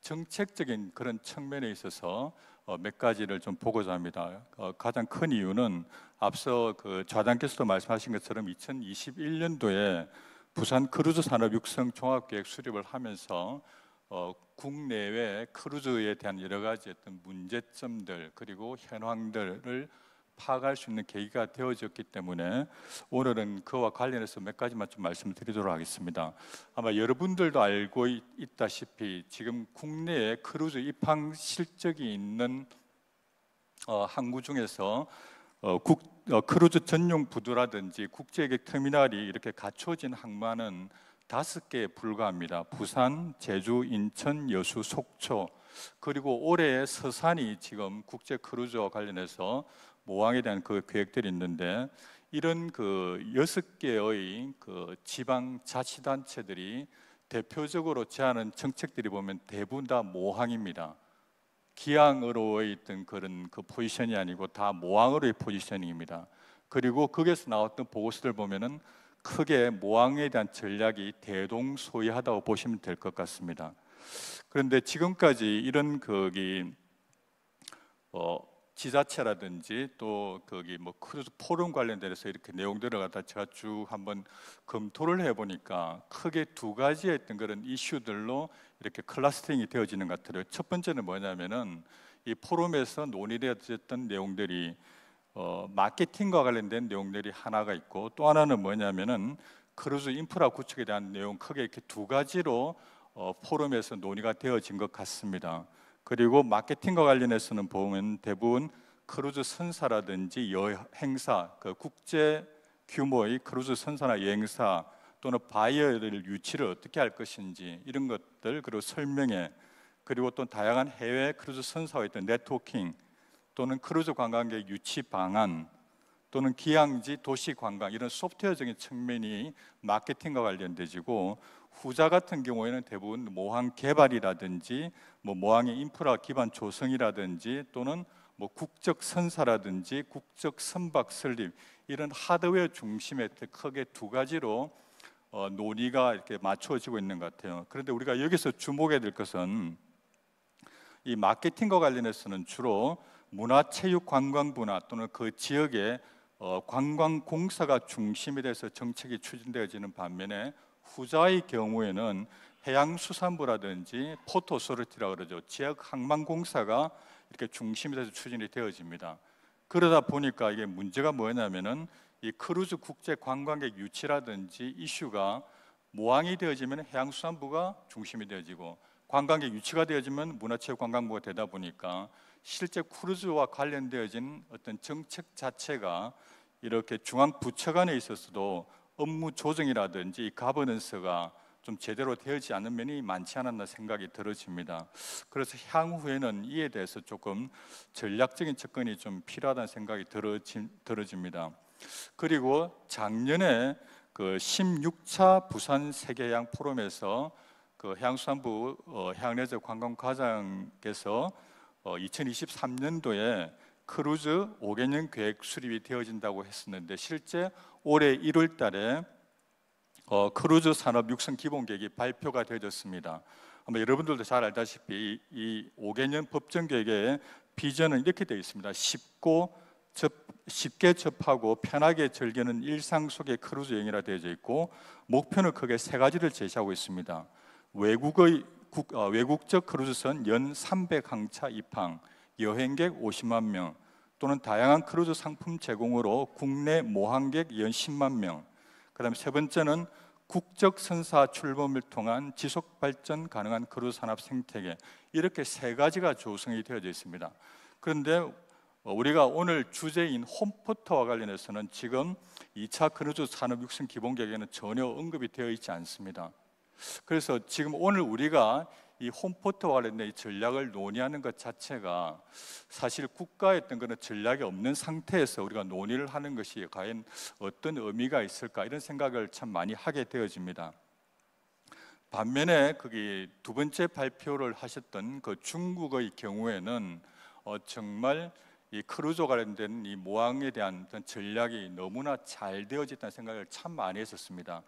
정책적인 그런 측면에 있어서 어, 몇 가지를 좀 보고자 합니다. 어, 가장 큰 이유는 앞서 그 좌장께서도 말씀하신 것처럼 2021년도에 부산 크루즈 산업 육성 종합계획 수립을 하면서 어, 국내외 크루즈에 대한 여러 가지 어떤 문제점들 그리고 현황들을 파악할 수 있는 계기가 되어졌기 때문에 오늘은 그와 관련해서 몇 가지만 좀 말씀드리도록 하겠습니다. 아마 여러분들도 알고 있- 있다시피 지금 국내에 크루즈 입항 실적이 있는 어, 항구 중에서 어, 국, 어, 크루즈 전용 부두라든지 국제여객 터미널이 이렇게 갖춰진 항만은 다섯 개에 불과합니다. 부산, 제주, 인천, 여수, 속초 그리고 올해 서산이 지금 국제 크루즈와 관련해서 모항에 대한 그 계획들이 있는데 이런 그 여섯 개의 그 지방 자치단체들이 대표적으로 제안한 정책들이 보면 대부분 다 모항입니다. 기항으로의 있던 그런 그 포지션이 아니고 다 모항으로의 포지셔닝입니다. 그리고 거기에서 나왔던 보고서들 보면은 크게 모항에 대한 전략이 대동소이하다고 보시면 될 것 같습니다. 그런데 지금까지 이런 거기 어 지자체라든지 또 거기 뭐 크루즈 포럼 관련돼서 이렇게 내용들을 갖다 제가 쭉 한번 검토를 해보니까 크게 두 가지의 어떤 그런 이슈들로 이렇게 clustering이 되어지는 것 같아요. 첫 번째는 뭐냐면은 이 포럼에서 논의되었던 내용들이 어, 마케팅과 관련된 내용들이 하나가 있고 또 하나는 뭐냐면은 크루즈 인프라 구축에 대한 내용 크게 이렇게 두 가지로 어, 포럼에서 논의가 되어진 것 같습니다. 그리고 마케팅과 관련해서는 보면 대부분 크루즈 선사라든지 여행사, 그 국제 규모의 크루즈 선사나 여행사 또는 바이어를 유치를 어떻게 할 것인지 이런 것들 그리고 설명회 그리고 또 다양한 해외 크루즈 선사와 어떤 네트워킹 또는 크루즈 관광객 유치 방안 또는 기항지 도시 관광 이런 소프트웨어적인 측면이 마케팅과 관련되지고 후자 같은 경우에는 대부분 모항 개발이라든지 뭐 모항의 인프라 기반 조성이라든지 또는 뭐 국적 선사라든지 국적 선박 설립 이런 하드웨어 중심의 크게 두 가지로 어, 논의가 이렇게 맞춰지고 있는 것 같아요. 그런데 우리가 여기서 주목해야 될 것은 이 마케팅과 관련해서는 주로 문화체육관광부나 또는 그 지역의 어, 관광공사가 중심이 돼서 정책이 추진되어지는 반면에 후자의 경우에는 해양수산부라든지 port authority라 그러죠. 지역 항만공사가 이렇게 중심이 돼서 추진이 되어집니다. 그러다 보니까 이게 문제가 뭐냐면은 이 크루즈 국제 관광객 유치라든지 이슈가 모항이 되어지면 해양수산부가 중심이 되어지고 관광객 유치가 되어지면 문화체육관광부가 되다 보니까 실제 크루즈와 관련되어진 어떤 정책 자체가 이렇게 중앙 부처 간에 있어서도 업무 조정이라든지 이 가버넌스가 좀 제대로 되어지 않는 면이 많지 않았나 생각이 들어집니다. 그래서 향후에는 이에 대해서 조금 전략적인 접근이 좀 필요하다는 생각이 들어지, 들어집니다. 그리고 작년에 그 16차 부산 세계해양 포럼에서 그 해양수산부 어, 해양레저 관광과장께서 어, 2023년도에 크루즈 5개년 계획 수립이 되어진다고 했었는데 실제 올해 1월 달에 어, 크루즈 산업 육성 기본 계획이 발표가 되어졌습니다. 아마 여러분들도 잘 알다시피 이, 이 5개년 법정 계획의 비전은 이렇게 되어 있습니다. 쉽고 접, 쉽게 접하고 편하게 즐기는 일상 속의 크루즈 여행이라 되어져 있고 목표는 크게 세 가지를 제시하고 있습니다. 외국의 국, 어, 외국적 크루즈선 연 300항차 입항, 여행객 50만 명 또는 다양한 크루즈 상품 제공으로 국내 모항객 연 10만 명. 그다음에 세 번째는 국적 선사 출범을 통한 지속 발전 가능한 크루즈 산업 생태계 이렇게 세 가지가 조성이 되어져 있습니다. 그런데 어, 우리가 오늘 주제인 home port와 관련해서는 지금 2차 크루즈 산업 육성 기본 계획에는 전혀 언급이 되어 있지 않습니다. 그래서 지금 오늘 우리가 이 home port와 관련된 이 전략을 논의하는 것 자체가 사실 국가의 어떤 그런 전략이 없는 상태에서 우리가 논의를 하는 것이 과연 어떤 의미가 있을까 이런 생각을 참 많이 하게 되어집니다. 반면에 거기 두 번째 발표를 하셨던 그 중국의 경우에는 어, 정말 이 크루즈 관련된 이 모항에 대한 어떤 전략이 너무나 잘 되어졌다는 생각을 참 많이 했었습니다.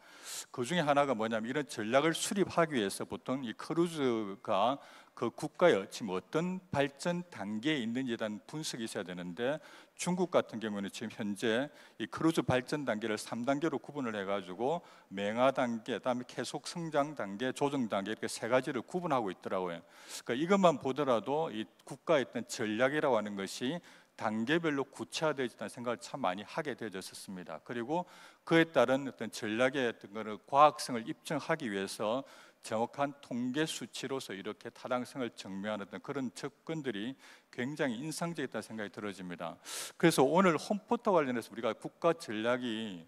그 중에 하나가 뭐냐면 이런 전략을 수립하기 위해서 보통 이 크루즈가 그 국가의 지금 어떤 발전 단계에 있는지에 대한 분석이 있어야 되는데 중국 같은 경우는 지금 현재 이 크루즈 발전 단계를 3단계로 구분을 해가지고 맹화 단계, 그다음에 계속 성장 단계, 조정 단계 이렇게 세 가지를 구분하고 있더라고요. 그러니까 이것만 보더라도 이 국가의 어떤 전략이라고 하는 것이 단계별로 구체화되어 있다는 생각을 참 많이 하게 되어졌었습니다. 그리고 그에 따른 어떤 전략의 어떤 과학성을 입증하기 위해서 정확한 통계 수치로서 이렇게 타당성을 증명하는 그런 접근들이 굉장히 인상적이다는 생각이 들어집니다. 그래서 오늘 홈포터 관련해서 우리가 국가 전략이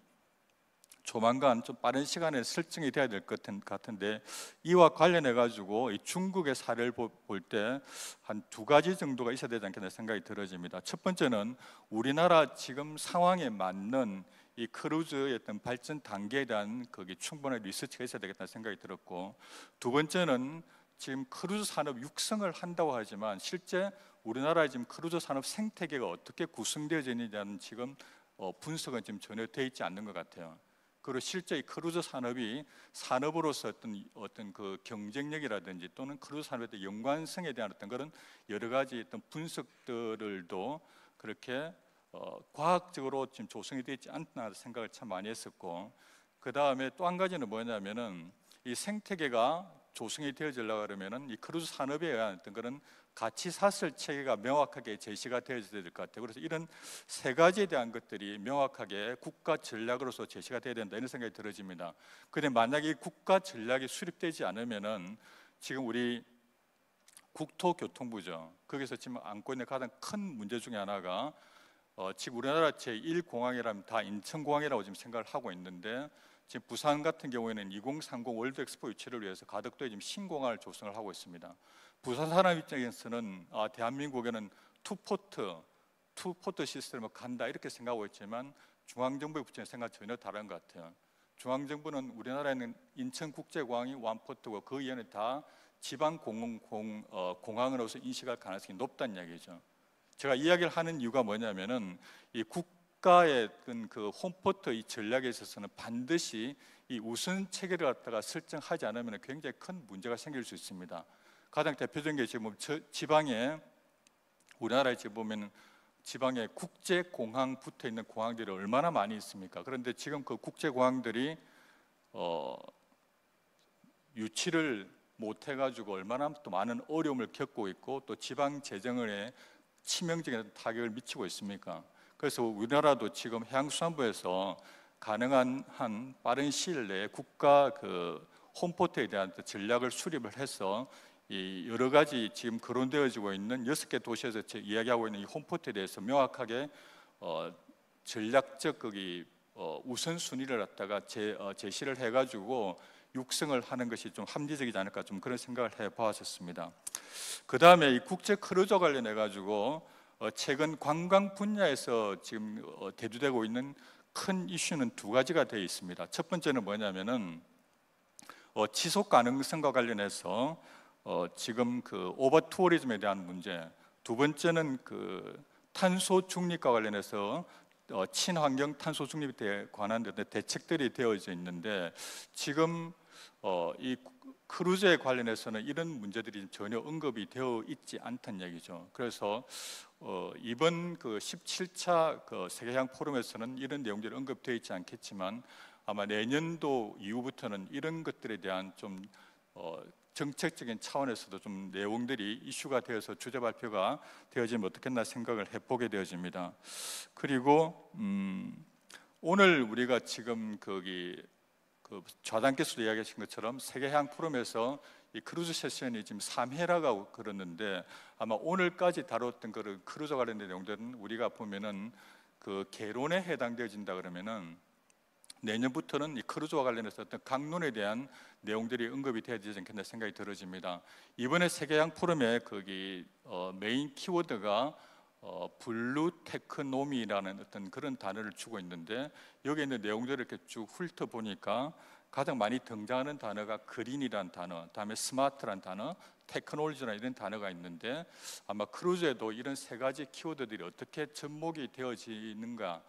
조만간 좀 빠른 시간에 설정이 돼야 될 것 같은데 이와 관련해 가지고 이 중국의 사례를 볼 때 한 두 가지 정도가 있어야 되지 않겠나 생각이 들어집니다. 첫 번째는 우리나라 지금 상황에 맞는 이 크루즈의 어떤 발전 단계에 대한 거기 충분한 리서치가 있어야 되겠다는 생각이 들었고 두 번째는 지금 크루즈 산업 육성을 한다고 하지만 실제 우리나라의 지금 크루즈 산업 생태계가 어떻게 구성되어져 있는지에 대한 지금 어, 분석은 지금 전혀 되어 있지 않는 것 같아요. 그리고 실제 이 크루즈 산업이 산업으로서 어떤 어떤 그 경쟁력이라든지 또는 크루즈 산업의 연관성에 대한 어떤 그런 여러 가지 어떤 분석들을도 그렇게 어, 과학적으로 지금 조성이 되어 있지 않나 생각을 참 많이 했었고 그 다음에 또 한 가지는 뭐냐면은 이 생태계가 조성이 되어지려고 그러면은 이 크루즈 산업에 의한 어떤 그런 가치 사슬 체계가 명확하게 제시가 되어져야 될 것 같아요. 그래서 이런 세 가지에 대한 것들이 명확하게 국가 전략으로서 제시가 돼야 된다 이런 생각이 들어집니다. 근데 만약에 이 국가 전략이 수립되지 않으면은 지금 우리 국토교통부죠. 거기서 지금 안고 있는 가장 큰 문제 중에 하나가 어, 지금 우리나라 제1공항이라면 다 인천공항이라고 지금 생각을 하고 있는데 지금 부산 같은 경우에는 2030 월드 엑스포 유치를 위해서 가덕도에 지금 신공항을 조성을 하고 있습니다. 부산 사람 입장에서는 아, 대한민국에는 two port, two port 시스템을 간다 이렇게 생각하고 있지만 중앙정부의 입장에 생각 전혀 다른 것 같아요. 중앙정부는 우리나라에는 인천국제공항이 one port고 그 이외에는 다 지방 공, 공, 어, 공항으로서 인식할 가능성이 높다는 이야기죠. 제가 이야기를 하는 이유가 뭐냐면은 이 국가의 그 home port 이 전략에 있어서는 반드시 이 우선 체계를 갖다가 설정하지 않으면 굉장히 큰 문제가 생길 수 있습니다. 가장 대표적인 게 지금 저, 지방에 우리나라에 지금 보면 지방에 국제 공항 붙어 있는 공항들이 얼마나 많이 있습니까? 그런데 지금 그 국제 공항들이 어, 유치를 못 해가지고 얼마나 또 많은 어려움을 겪고 있고 또 지방 재정에 치명적인 타격을 미치고 있습니까? 그래서 우리나라도 지금 해양수산부에서 가능한 한 빠른 시일 내에 국가 그 home port에 대한 전략을 수립을 해서 이 여러 가지 지금 거론되어지고 있는 여섯 개 도시에서 제 이야기하고 있는 이 home port에 대해서 명확하게 어, 전략적 거기 어, 우선 순위를 갖다가 제, 어, 제시를 해가지고 육성을 하는 것이 좀 합리적이지 않을까 좀 그런 생각을 해보았었습니다. 그 다음에 이 국제 크루즈 관련해 가지고 어, 최근 관광 분야에서 지금 어, 대두되고 있는 큰 이슈는 두 가지가 되어 있습니다. 첫 번째는 뭐냐면은 어, 지속 가능성과 관련해서 어, 지금 그 오버 투어리즘에 대한 문제. 두 번째는 그 탄소 중립과 관련해서 어, 친환경 탄소 중립에 관한 대책들이 되어져 있는데 지금 어, 이 크루즈에 관련해서는 이런 문제들이 전혀 언급이 되어 있지 않다는 얘기죠. 그래서 어, 이번 그 17차 그 세계해양 포럼에서는 이런 내용들이 언급되어 있지 않겠지만 아마 내년도 이후부터는 이런 것들에 대한 좀 어, 정책적인 차원에서도 좀 내용들이 이슈가 되어서 주제 발표가 되어지면 어떻겠나 생각을 해보게 되어집니다. 그리고 음, 오늘 우리가 지금 거기 그 좌단께서도 이야기하신 것처럼 세계해양 포럼에서 이 크루즈 세션이 지금 3회라고 그러는데 아마 오늘까지 다뤘던 그 크루즈 관련된 내용들은 우리가 보면은 그 개론에 해당되어진다 그러면은 내년부터는 이 크루즈와 관련해서 어떤 각론에 대한 내용들이 언급이 돼야 되지 않겠나 생각이 들어집니다. 이번에 세계해양포럼의 거기 어, 메인 키워드가 어, blue technomy라는 어떤 그런 단어를 주고 있는데 여기 있는 내용들을 이렇게 쭉 훑어 보니까 가장 많이 등장하는 단어가 green이란 단어, 다음에 smart란 단어, technology라는 이런 단어가 있는데 아마 크루즈에도 이런 세 가지 키워드들이 어떻게 접목이 되어지는가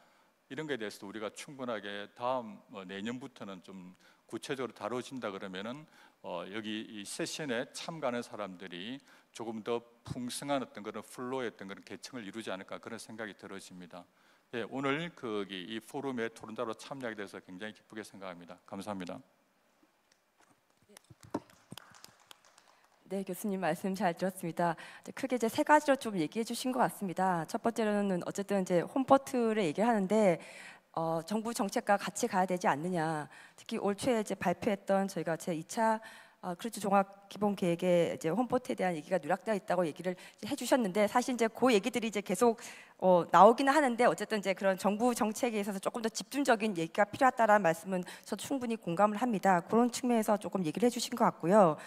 이런 것에 대해서 우리가 충분하게 다음 뭐 내년부터는 좀 구체적으로 다뤄진다 그러면은 어, 여기 이 세션에 참가하는 사람들이 조금 더 풍성한 어떤 그런 floor의 어떤 그런 계층을 이루지 않을까 그런 생각이 들어집니다. 예, 오늘 거기 이 포럼에 토론자로 참여하게 돼서 굉장히 기쁘게 생각합니다. 감사합니다. 네, 교수님 말씀 잘 들었습니다. 크게 이제 세 가지로 좀 얘기해 주신 것 같습니다. 첫 번째로는 어쨌든 이제 home port를 얘기를 하는데 어, 정부 정책과 같이 가야 되지 않느냐. 특히 올 초에 이제 발표했던 저희가 제 2차 어, 크루즈 종합 기본 계획에 이제 home port에 대한 얘기가 누락되어 있다고 얘기를 해주셨는데 사실 이제 그 얘기들이 이제 계속 어, 나오기는 하는데 어쨌든 이제 그런 정부 정책에 있어서 조금 더 집중적인 얘기가 필요하다라는 말씀은 저 충분히 공감을 합니다. 그런 측면에서 조금 얘기를 해주신 것 같고요.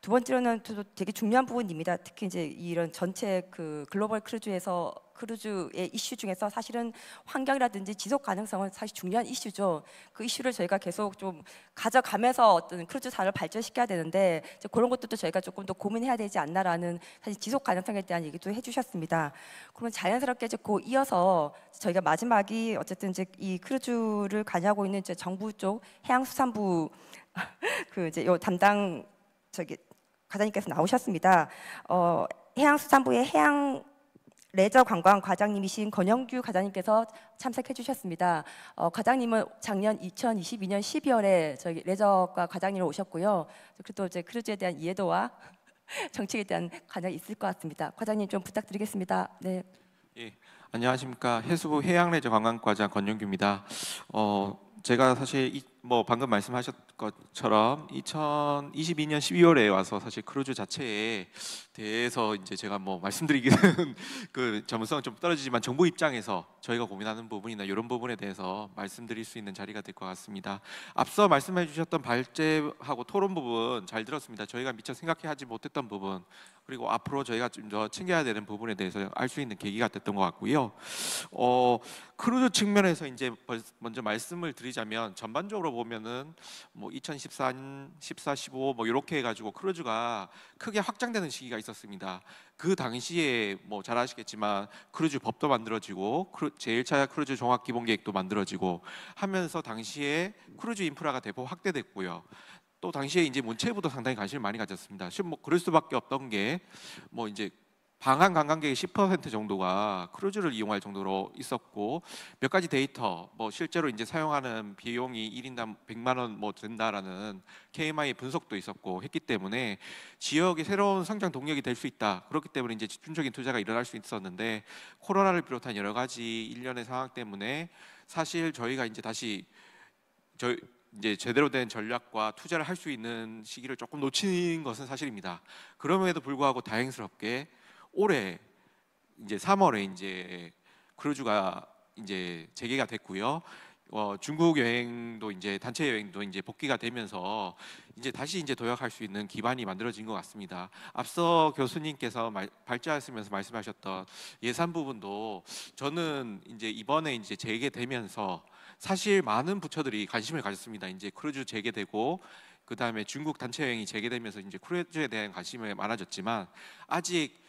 두 번째로는 또 되게 중요한 부분입니다. 특히 이제 이런 전체 그 글로벌 크루즈에서 크루즈의 이슈 중에서 사실은 환경이라든지 지속 가능성은 사실 중요한 이슈죠. 그 이슈를 저희가 계속 좀 가져가면서 어떤 크루즈사를 발전시켜야 되는데 이제 그런 것들도 저희가 조금 더 고민해야 되지 않나라는 사실 지속 가능성에 대한 얘기도 해주셨습니다. 그러면 자연스럽게 이제 그 이어서 저희가 마지막이 어쨌든 이제 이 크루즈를 관여하고 있는 이제 정부 쪽 해양수산부 그 이제 요 담당 저기 과장님께서 나오셨습니다. 어, 해양수산부의 해양 레저 관광 과장님이신 권영규 과장님께서 참석해 주셨습니다. 어, 과장님은 작년 2022년 12월에 저희 레저과 과장님으로 오셨고요. 또 이제 크루즈에 대한 이해도와 정책에 대한 관여가 있을 것 같습니다. 과장님 좀 부탁드리겠습니다. 네. 예, 안녕하십니까 해수부 해양레저 관광과장 권용규입니다. 어, 제가 사실 이, 뭐 방금 말씀하셨 것처럼 2022년 12월에 와서 사실 크루즈 자체에 대해서 이제 제가 뭐 말씀드리기는 그 전문성은 좀 떨어지지만 정부 입장에서 저희가 고민하는 부분이나 이런 부분에 대해서 말씀드릴 수 있는 자리가 될 것 같습니다. 앞서 말씀해 주셨던 발제하고 토론 부분 잘 들었습니다. 저희가 미처 생각하지 못했던 부분 그리고 앞으로 저희가 좀 더 챙겨야 되는 부분에 대해서 알 수 있는 계기가 됐던 것 같고요. 어, 크루즈 측면에서 이제 벌- 먼저 말씀을 드리자면 전반적으로 보면은 뭐 2014, 14, 15 뭐 이렇게 해가지고 크루즈가 크게 확장되는 시기가 있었습니다. 그 당시에 뭐 잘 아시겠지만 크루즈 법도 만들어지고 크루, 제1차 크루즈 종합 기본 계획도 만들어지고 하면서 당시에 크루즈 인프라가 대폭 확대됐고요. 또 당시에 이제 문체부도 상당히 관심을 많이 가졌습니다. 실뭐 그럴 수밖에 없던 게 뭐 이제 방한 관광객의 10% 정도가 크루즈를 이용할 정도로 있었고 몇 가지 데이터 뭐 실제로 이제 사용하는 비용이 1인당 100만 원 뭐 된다라는 KMI 분석도 있었고 했기 때문에 지역의 새로운 성장 동력이 될 수 있다. 그렇기 때문에 이제 집중적인 투자가 일어날 수 있었는데 코로나를 비롯한 여러 가지 일련의 상황 때문에 사실 저희가 이제 다시 저희 이제 제대로 된 전략과 투자를 할 수 있는 시기를 조금 놓친 것은 사실입니다. 그럼에도 불구하고 다행스럽게 올해 이제 3월에 이제 크루즈가 이제 재개가 됐고요. 어, 중국 여행도 이제 단체 여행도 이제 복귀가 되면서 이제 다시 이제 도약할 수 있는 기반이 만들어진 것 같습니다. 앞서 교수님께서 말, 발제하시면서 말씀하셨던 예산 부분도 저는 이제 이번에 이제 재개되면서 사실 많은 부처들이 관심을 가졌습니다. 이제 크루즈 재개되고 그 다음에 중국 단체 여행이 재개되면서 이제 크루즈에 대한 관심이 많아졌지만 아직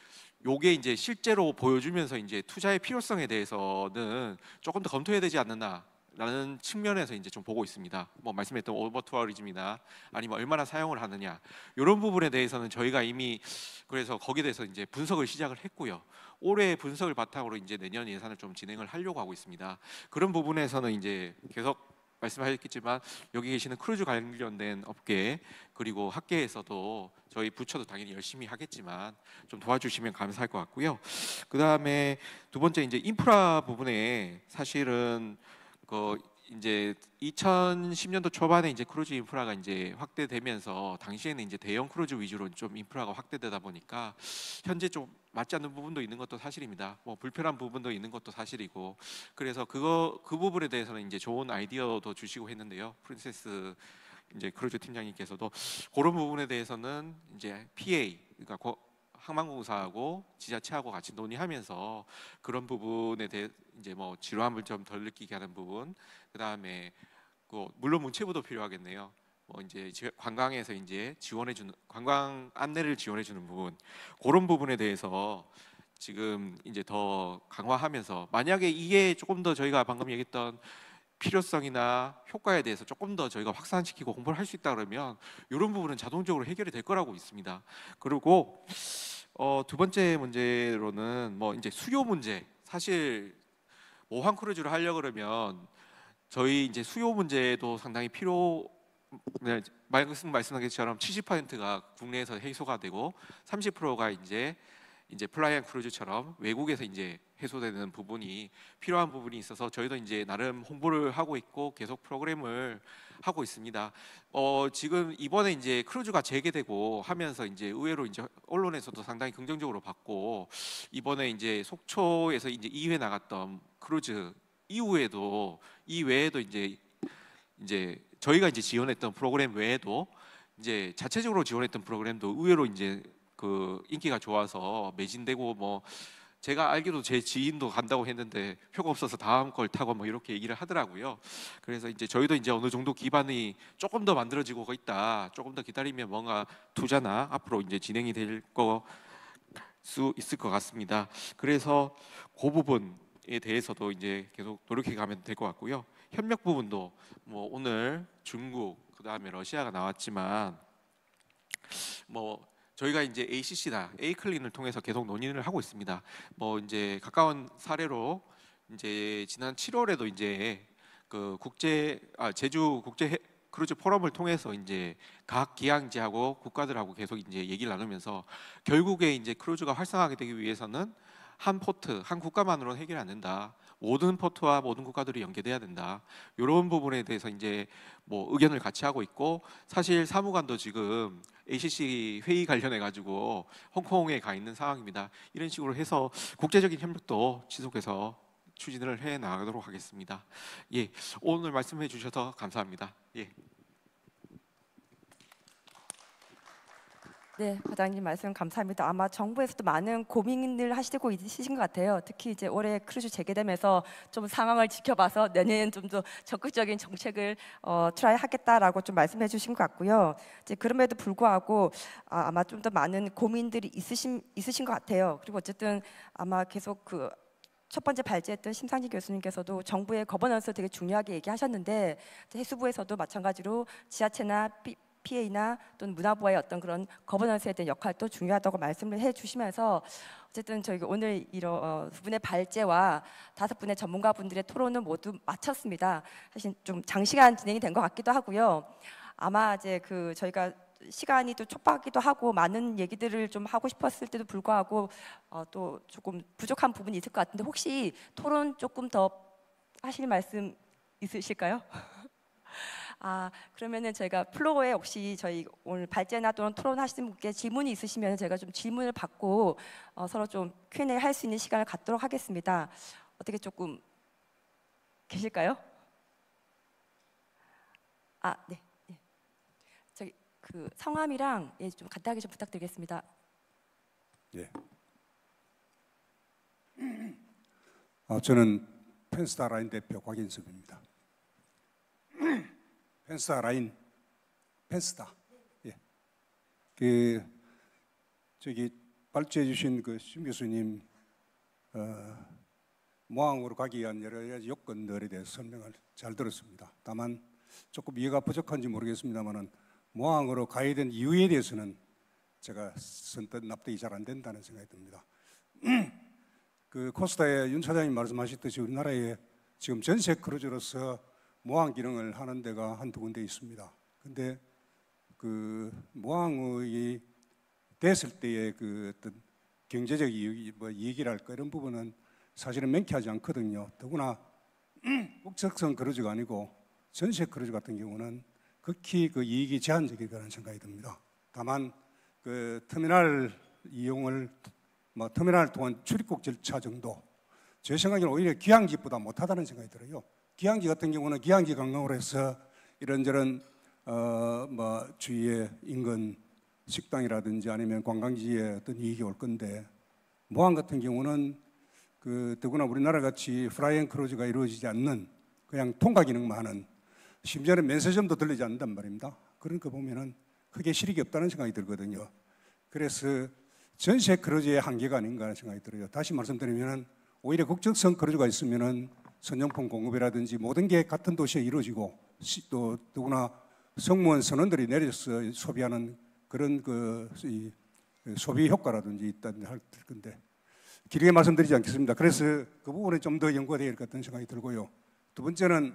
요게 이제 실제로 보여주면서 이제 투자의 필요성에 대해서는 조금 더 검토해야 되지 않느냐. 라는 측면에서 이제 좀 보고 있습니다. 뭐 말씀했던 overtourism이나 아니면 얼마나 사용을 하느냐 이런 부분에 대해서는 저희가 이미 그래서 거기에 대해서 이제 분석을 시작을 했고요. 올해 분석을 바탕으로 이제 내년 예산을 좀 진행을 하려고 하고 있습니다. 그런 부분에서는 이제 계속 말씀하셨겠지만 여기 계시는 크루즈 관련된 업계 그리고 학계에서도 저희 부처도 당연히 열심히 하겠지만 좀 도와주시면 감사할 것 같고요. 그 다음에 두 번째 이제 인프라 부분에 사실은 그 이제 2010년도 초반에 이제 크루즈 인프라가 이제 확대되면서 당시에는 이제 대형 크루즈 위주로 좀 인프라가 확대되다 보니까 현재 좀 맞지 않는 부분도 있는 것도 사실입니다. 뭐 불편한 부분도 있는 것도 사실이고 그래서 그거 그 부분에 대해서는 이제 좋은 아이디어도 주시고 했는데요. 프린세스 이제 크루즈 팀장님께서도 그런 부분에 대해서는 이제 PA 그러니까 고- 항만공사하고 지자체하고 같이 논의하면서 그런 부분에 대해 이제 뭐 지루함을 좀 덜 느끼게 하는 부분 그 다음에 그 물론 문체부도 필요하겠네요. 뭐 이제 지- 관광에서 이제 지원해 주는 관광 안내를 지원해 주는 부분 그런 부분에 대해서 지금 이제 더 강화하면서 만약에 이게 조금 더 저희가 방금 얘기했던 필요성이나 효과에 대해서 조금 더 저희가 확산시키고 공부를 할 수 있다 그러면 이런 부분은 자동적으로 해결이 될 거라고 있습니다. 그리고 어, 두 번째 문제로는 뭐 이제 수요 문제. 사실 모항 크루즈를 하려 고 그러면 저희 이제 수요 문제도 상당히 필요 네, 말씀 말씀한 것처럼 70%가 국내에서 해소가 되고 30%가 이제 이제 fly and cruise처럼 외국에서 이제 해소되는 부분이 필요한 부분이 있어서 저희도 이제 나름 홍보를 하고 있고 계속 프로그램을 하고 있습니다. 어 지금 이번에 이제 크루즈가 재개되고 하면서 이제 의외로 이제 언론에서도 상당히 긍정적으로 봤고 이번에 이제 속초에서 이제 2회 나갔던 크루즈 이후에도 이 외에도 이제 이제 저희가 이제 지원했던 프로그램 외에도 이제 자체적으로 지원했던 프로그램도 의외로 이제 그 인기가 좋아서 매진되고 뭐 제가 알기로 제 지인도 간다고 했는데 표가 없어서 다음 걸 타고 뭐 이렇게 얘기를 하더라고요. 그래서 이제 저희도 이제 어느 정도 기반이 조금 더 만들어지고 있다. 조금 더 기다리면 뭔가 투자나 앞으로 이제 진행이 될 거 수 있을 것 같습니다. 그래서 그 부분에 대해서도 이제 계속 노력해 가면 될 것 같고요. 협력 부분도 뭐 오늘 중국 그다음에 러시아가 나왔지만 뭐 저희가 이제 ACC나 ACLN을 통해서 계속 논의를 하고 있습니다. 뭐 이제 가까운 사례로 이제 지난 7월에도 이제 그 국제 아 제주 국제 해- 크루즈 포럼을 통해서 이제 각 기항지하고 국가들하고 계속 이제 얘기를 나누면서 결국에 이제 크루즈가 활성화하게 되기 위해서는 한 port, 한 국가만으로는 해결이 안 된다. 모든 port와 모든 국가들이 연계돼야 된다. 이런 부분에 대해서 이제 뭐 의견을 같이 하고 있고 사실 사무관도 지금 ACC 회의 관련해 가지고 홍콩에 가 있는 상황입니다. 이런 식으로 해서 국제적인 협력도 지속해서 추진을 해 나가도록 하겠습니다. 예, 오늘 말씀해 주셔서 감사합니다. 예. 네, 과장님 말씀 감사합니다. 아마 정부에서도 많은 고민을 하시고 있으신 것 같아요. 특히 이제 올해 크루즈 재개되면서 좀 상황을 지켜봐서 내년엔 좀 더 적극적인 정책을 어, try하겠다라고 좀 말씀해 주신 것 같고요. 이제 그럼에도 불구하고 아, 아마 좀 더 많은 고민들이 있으신 있으신 것 같아요. 그리고 어쨌든 아마 계속 그 첫 번째 발제했던 심상진 교수님께서도 정부의 거버넌스 되게 중요하게 얘기하셨는데 해수부에서도 마찬가지로 지자체나 P, PA나 또는 문화부와의 어떤 그런 거버넌스에 대한 역할도 중요하다고 말씀을 해주시면서 어쨌든 저희가 오늘 이런 어, 두 분의 발제와 다섯 분의 전문가분들의 토론은 모두 마쳤습니다. 사실 좀 장시간 진행이 된 것 같기도 하고요. 아마 이제 그 저희가 시간이 또 촉박하기도 하고 많은 얘기들을 좀 하고 싶었을 때도 불구하고 어, 또 조금 부족한 부분이 있을 것 같은데 혹시 토론 조금 더 하실 말씀 있으실까요? 아 그러면은 제가 플로어에 혹시 저희 오늘 발제나 또는 토론하시는 분께 질문이 있으시면 제가 좀 질문을 받고 어, 서로 좀 Q&A 할 수 있는 시간을 갖도록 하겠습니다. 어떻게 조금 계실까요? 아 네. 예. 저기 그 성함이랑 예, 좀 간단하게 좀 부탁드리겠습니다. 어, 저는 펜스타 라인 대표 곽인섭입니다. 펜스타 라인, 펜스타. 예. 그 저기 발주해 주신 그심 교수님 어, 모항으로 가기 위한 여러 가지 요건들에 대해서 설명을 잘 들었습니다. 다만 조금 이해가 부족한지 모르겠습니다만은 모항으로 가야 된 이유에 대해서는 제가 선뜻 납득이 잘 안 된다는 생각이 듭니다. 그 코스타의 윤 차장님 말씀하셨듯이 우리나라에 지금 전세 크루즈로서 모항 기능을 하는 데가 한두 군데 있습니다. 근데 그 모항의 됐을 때의 그 어떤 경제적 이익, 뭐 이익이랄까 이런 부분은 사실은 명쾌하지 않거든요. 더구나 국적성 크루즈가 아니고 전세 크루즈 같은 경우는 극히 그 이익이 제한적이라는 생각이 듭니다. 다만 그 터미널 이용을 뭐 터미널을 통한 출입국 절차 정도 제 생각에는 오히려 기항지보다 못하다는 생각이 들어요. 기항지 같은 경우는 기항지 관광으로 해서 이런저런 어 뭐 주위에 인근 식당이라든지 아니면 관광지에 어떤 이익이 올 건데 모항 같은 경우는 그 더구나 우리나라 같이 fly and cruise가 이루어지지 않는 그냥 통과 기능만 하는 심지어는 면세점도 들리지 않는단 말입니다. 그러니까 보면은 크게 실익이 없다는 생각이 들거든요. 그래서 전세 크루즈의 한계가 아닌가 하는 생각이 들어요. 다시 말씀드리면은 오히려 국적성 크루즈가 있으면은 선용품 공급이라든지 모든 게 같은 도시에 이루어지고 시- 또 더구나 승무원 선원들이 내려서 소비하는 그런 그 이, 소비 효과라든지 있다는 할 건데 길게 말씀드리지 않겠습니다. 그래서 그 부분에 좀 더 연구가 되어야 할것 같다는 생각이 들고요. 두 번째는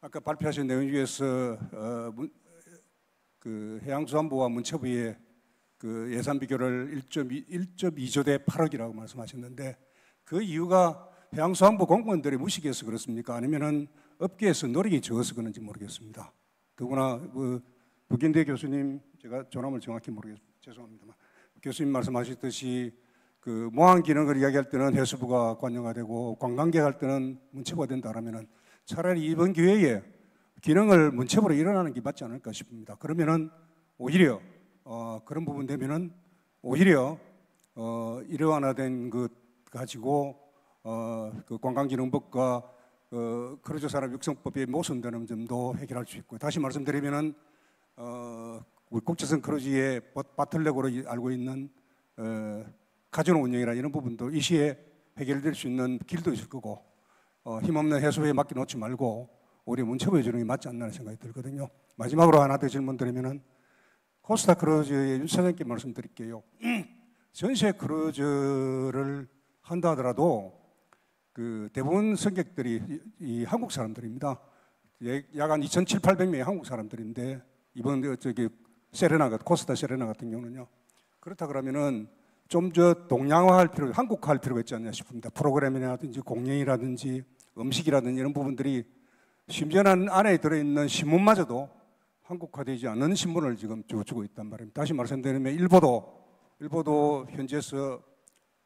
아까 발표하신 내용 중에서 어, 문- 그 해양수산부와 문체부의 그 예산 비교를 1.2, 1.2조 대 8억이라고 말씀하셨는데 그 이유가 해양수산부 공무원들이 무식해서 그렇습니까? 아니면은 업계에서 노력이 적어서 그런지 모르겠습니다. 더구나 그 북인대 교수님 제가 전함을 정확히 모르겠습니다. 죄송합니다만 교수님 말씀하셨듯이 그 모항 기능을 이야기할 때는 해수부가 관여가 되고 관광객 할 때는 문체부가 된다라면은 차라리 이번 기회에 기능을 문체부로 일어나는 게 맞지 않을까 싶습니다. 그러면은 오히려 어, 그런 부분 되면은 오히려 어, 일원화된 것 가지고 어, 그 관광기능법과 어, 크루즈 산업 육성법이 모순되는 점도 해결할 수 있고 다시 말씀드리면은 어, 우리 국제선 크루즈의 버- bottleneck으로 이- 알고 있는 어, 카지노 운영이나 이런 부분도 일시에 해결될 수 있는 길도 있을 거고 어, 힘없는 해수부에 맡겨놓지 말고 우리 문체부에 주는 게 맞지 않나 생각이 들거든요. 마지막으로 하나 더 질문 드리면은 코스타 크루즈의 윤 사장님께 말씀드릴게요. 전세 크루즈를 한다 하더라도 그 대부분 승객들이 이, 이 한국 사람들입니다. 예, 약한 2,700명의 한국 사람들인데 이번 그 저기 세레나 같 코스타 세레나 같은 경우는요. 그렇다 그러면은 좀 저 동양화할 필요, 한국화할 필요가 있지 않냐 싶습니다. 프로그램이라든지 공연이라든지 음식이라든지 이런 부분들이 심지어는 안에 들어있는 신문마저도 한국화되지 않은 신문을 지금 주- 주고 있단 말입니다. 다시 말씀드리면 일보도 일보도 현지에서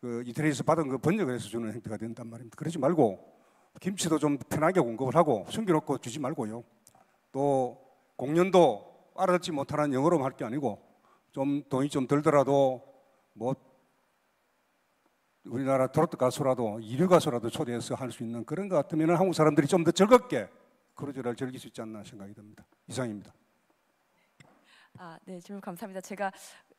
그 이태리에서 받은 그 번역을 해서 주는 형태가 된단 말입니다. 그러지 말고 김치도 좀 편하게 공급을 하고 숨겨놓고 주지 말고요. 또 공연도 알아듣지 못하는 영어로 할 게 아니고 좀 돈이 좀 들더라도 뭐 우리나라 트로트 가수라도 이류 가수라도 초대해서 할 수 있는 그런 것 같으면 한국 사람들이 좀 더 즐겁게 크루즈를 즐길 수 있지 않나 생각이 듭니다. 이상입니다. 아, 네, 질문 감사합니다. 제가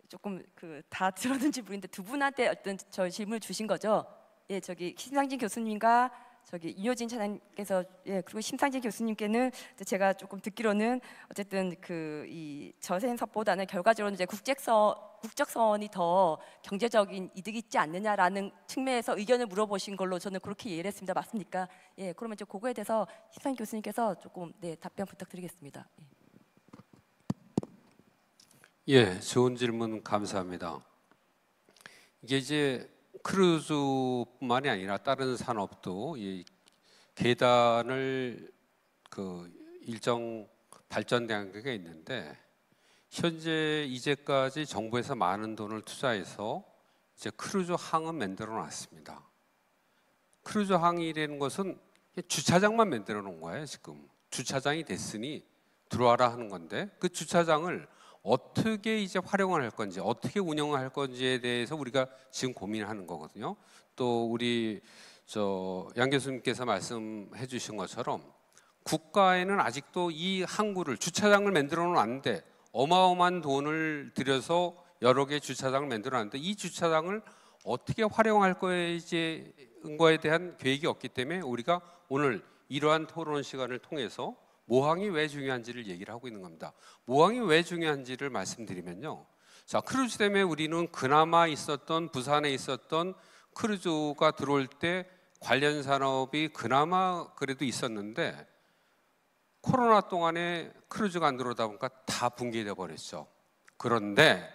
조금 그 다 들었는지 모르겠는데 두 분한테 어떤 저 질문을 주신 거죠? 예, 저기 심상진 교수님과 저기 이효진 차장께서 예 그리고 심상진 교수님께는 제가 조금 듣기로는 어쨌든 그 이 저세법보다는 결과적으로 이제 국제선 국적선이 더 경제적인 이득이 있지 않느냐라는 측면에서 의견을 물어보신 걸로 저는 그렇게 이해를 했습니다. 맞습니까? 예, 그러면 이제 그거에 대해서 심상진 교수님께서 조금 네 답변 부탁드리겠습니다. 예. 예, 좋은 질문 감사합니다. 이게 이제 크루즈뿐만이 아니라 다른 산업도 이 계단을 그 일정 게 있는데 현재 이제까지 정부에서 많은 돈을 투자해서 이제 크루즈 항은 만들어 놨습니다. 크루즈 항이라는 것은 주차장만 만들어 놓은 거예요, 지금. 주차장이 됐으니 들어와라 하는 건데 그 주차장을 어떻게 이제 활용을 할 건지 어떻게 운영을 할 건지에 대해서 우리가 지금 고민하는 거거든요. 또 우리 저 양 교수님께서 말씀해 주신 것처럼 국가에는 아직도 이 항구를 주차장을 만들어 놨는데 어마어마한 돈을 들여서 여러 개 주차장을 만들어 놨는데 이 주차장을 어떻게 활용할 거에 대한 계획이 없기 때문에 우리가 오늘 이러한 토론 시간을 통해서 모항이 왜 중요한지를 얘기를 하고 있는 겁니다. 모항이 왜 중요한지를 말씀드리면요. 자, 크루즈 때문에 우리는 그나마 있었던 부산에 있었던 크루즈가 들어올 때 관련 산업이 그나마 그래도 있었는데 코로나 동안에 크루즈가 안 들어오다 보니까 다 붕괴돼 버렸죠. 그런데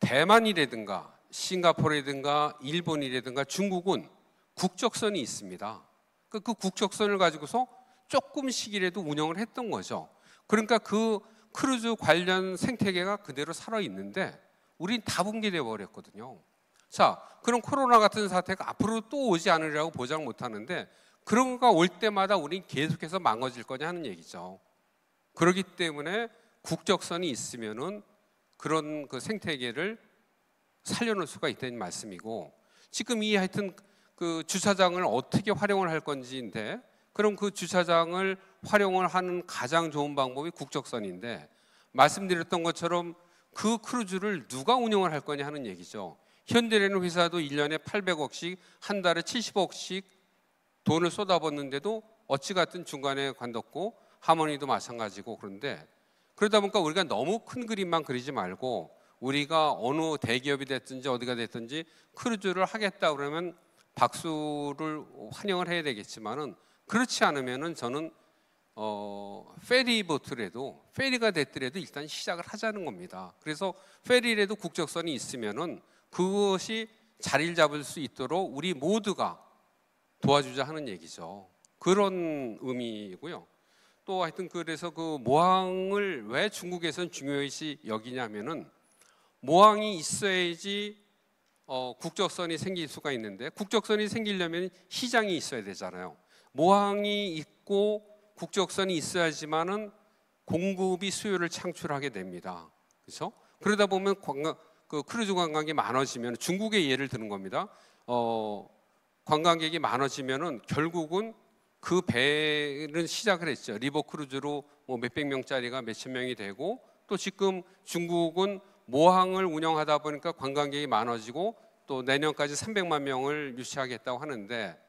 대만이라든가 싱가포르라든가 일본이라든가 중국은 국적선이 있습니다. 그, 그 국적선을 가지고서 조금씩이라도 운영을 했던 거죠. 그러니까 그 크루즈 관련 생태계가 그대로 살아 있는데 우린 다 붕괴돼 버렸거든요. 자, 그럼 코로나 같은 사태가 앞으로 또 오지 않으리라고 보장 못 하는데 그런 거가 올 때마다 우린 계속해서 망가질 거냐 하는 얘기죠. 그렇기 때문에 국적선이 있으면은 그런 그 생태계를 살려놓을 수가 있다는 말씀이고 지금 이 하여튼 그 주차장을 어떻게 활용을 할 건지인데 그럼 그 주차장을 활용을 하는 가장 좋은 방법이 국적선인데 말씀드렸던 것처럼 그 크루즈를 누가 운영을 할 거냐 하는 얘기죠. 현대라는 회사도 1년에 800억씩 한 달에 70억씩 돈을 쏟아붓는데도 어찌 갔든 중간에 관뒀고 하모니도 마찬가지고 그런데 그러다 보니까 우리가 너무 큰 그림만 그리지 말고 우리가 어느 대기업이 됐든지 어디가 됐든지 크루즈를 하겠다 그러면 박수를 환영을 해야 되겠지만은 그렇지 않으면은 저는 어, 페리보트라도 페리가 됐더라도 일단 시작을 하자는 겁니다. 그래서 페리라도 국적선이 있으면은 그것이 자리를 잡을 수 있도록 우리 모두가 도와주자 하는 얘기죠. 그런 의미이고요. 또 하여튼 그래서 그 모항을 왜 중국에서는 중요시 여기냐면은 모항이 있어야지 어, 국적선이 생길 수가 있는데 국적선이 생기려면 시장이 있어야 되잖아요. 모항이 있고 국적선이 있어야지만은 공급이 수요를 창출하게 됩니다. 그렇죠? 그러다 보면 관광, 그 크루즈 관광이 많아지면 중국의 예를 드는 겁니다. 어, 관광객이 많아지면은 결국은 그 배는 시작을 했죠. river 크루즈로 뭐 몇백 명짜리가 몇천 명이 되고 또 지금 중국은 모항을 운영하다 보니까 관광객이 많아지고 또 내년까지 300만 명을 유치하겠다고 하는데 어,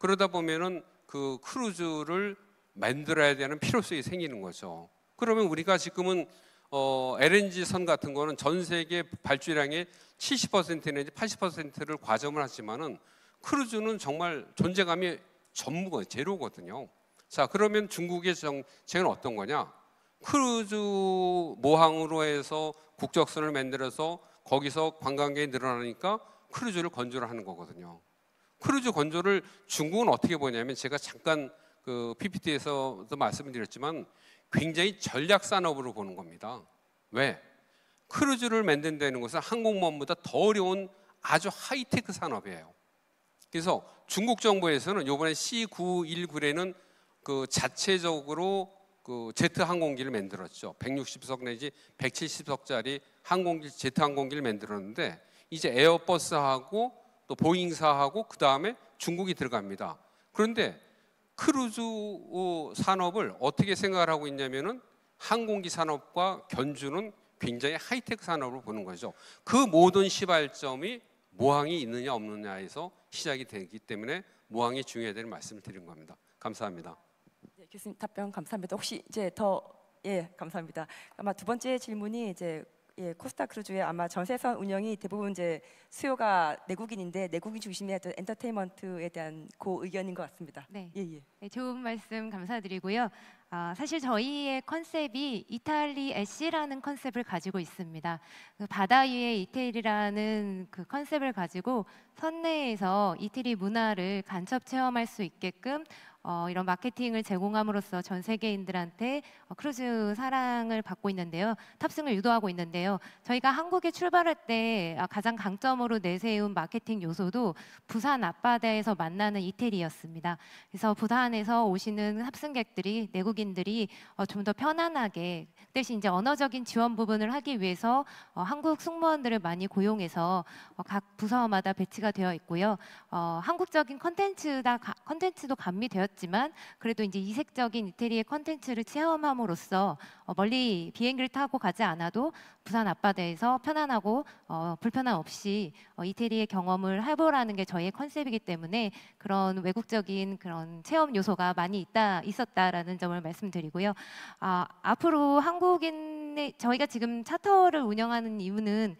그러다 보면은 그 크루즈를 만들어야 되는 필요성이 생기는 거죠. 그러면 우리가 지금은 어, LNG 선 같은 거는 전 세계 발주량의 70% 내지 80%를 과점을 하지만은 크루즈는 정말 존재감이 전무가 제로거든요. 자, 그러면 중국의 정책은 어떤 거냐? 크루즈 모항으로 해서 국적선을 만들어서 거기서 관광객이 늘어나니까 크루즈를 건조를 하는 거거든요. 크루즈 건조를 중국은 어떻게 보냐면 제가 잠깐 그 PPT에서도 말씀드렸지만 굉장히 전략 산업으로 보는 겁니다. 왜? 크루즈를 만든다는 것은 항공모함보다 더 어려운 아주 하이테크 산업이에요. 그래서 중국 정부에서는 이번에 C919에는 그 자체적으로 그 제트 항공기를 만들었죠. 160석 내지 170석짜리 항공기 제트 항공기를 만들었는데 이제 에어버스하고 또 보잉사하고 그 다음에 중국이 들어갑니다. 그런데 크루즈 산업을 어떻게 생각을 하고 있냐면은 항공기 산업과 견주는 굉장히 하이테크 산업으로 보는 거죠. 그 모든 시발점이 모항이 있느냐 없느냐에서 시작이 되기 때문에 모항이 중요하다는 말씀을 드린 겁니다. 감사합니다. 네, 교수님 답변 감사합니다. 혹시 이제 더 예, 감사합니다. 아마 두 번째 질문이 이제 예, 코스타 크루즈의 아마 전세선 운영이 대부분 이제 수요가 내국인인데 내국인 중심의 어떤 엔터테인먼트에 대한 고 의견인 것 같습니다. 네. 예, 예. 네, 좋은 말씀 감사드리고요. 아, 사실 저희의 컨셉이 Italy at Sea라는 컨셉을 가지고 있습니다. 그 바다 위의 이태리라는 그 컨셉을 가지고 선내에서 이태리 문화를 간접 체험할 수 있게끔 어, 이런 마케팅을 제공함으로써 전 세계인들한테 어, 크루즈 사랑을 받고 있는데요. 탑승을 유도하고 있는데요. 저희가 한국에 출발할 때 아, 가장 강점으로 내세운 마케팅 요소도 부산 앞바다에서 만나는 이태리였습니다. 그래서 부산에서 오시는 탑승객들이 내국인 들이 어, 좀 더 편안하게 그 대신 이제 언어적인 지원 부분을 하기 위해서 어, 한국 승무원들을 많이 고용해서 어, 각 부서마다 배치가 되어 있고요. 어, 한국적인 컨텐츠다 가- 컨텐츠도 가미되었지만 그래도 이제 이색적인 이태리의 컨텐츠를 체험함으로써 어, 멀리 비행기를 타고 가지 않아도 부산 앞바다에서 편안하고 어, 불편함 없이 어, 이태리의 경험을 해보라는 게 저희의 컨셉이기 때문에 그런 외국적인 그런 체험 요소가 많이 있다 있었다라는 점을 말씀드리고요. 아, 앞으로 한국인의 저희가 지금 차터를 운영하는 이유는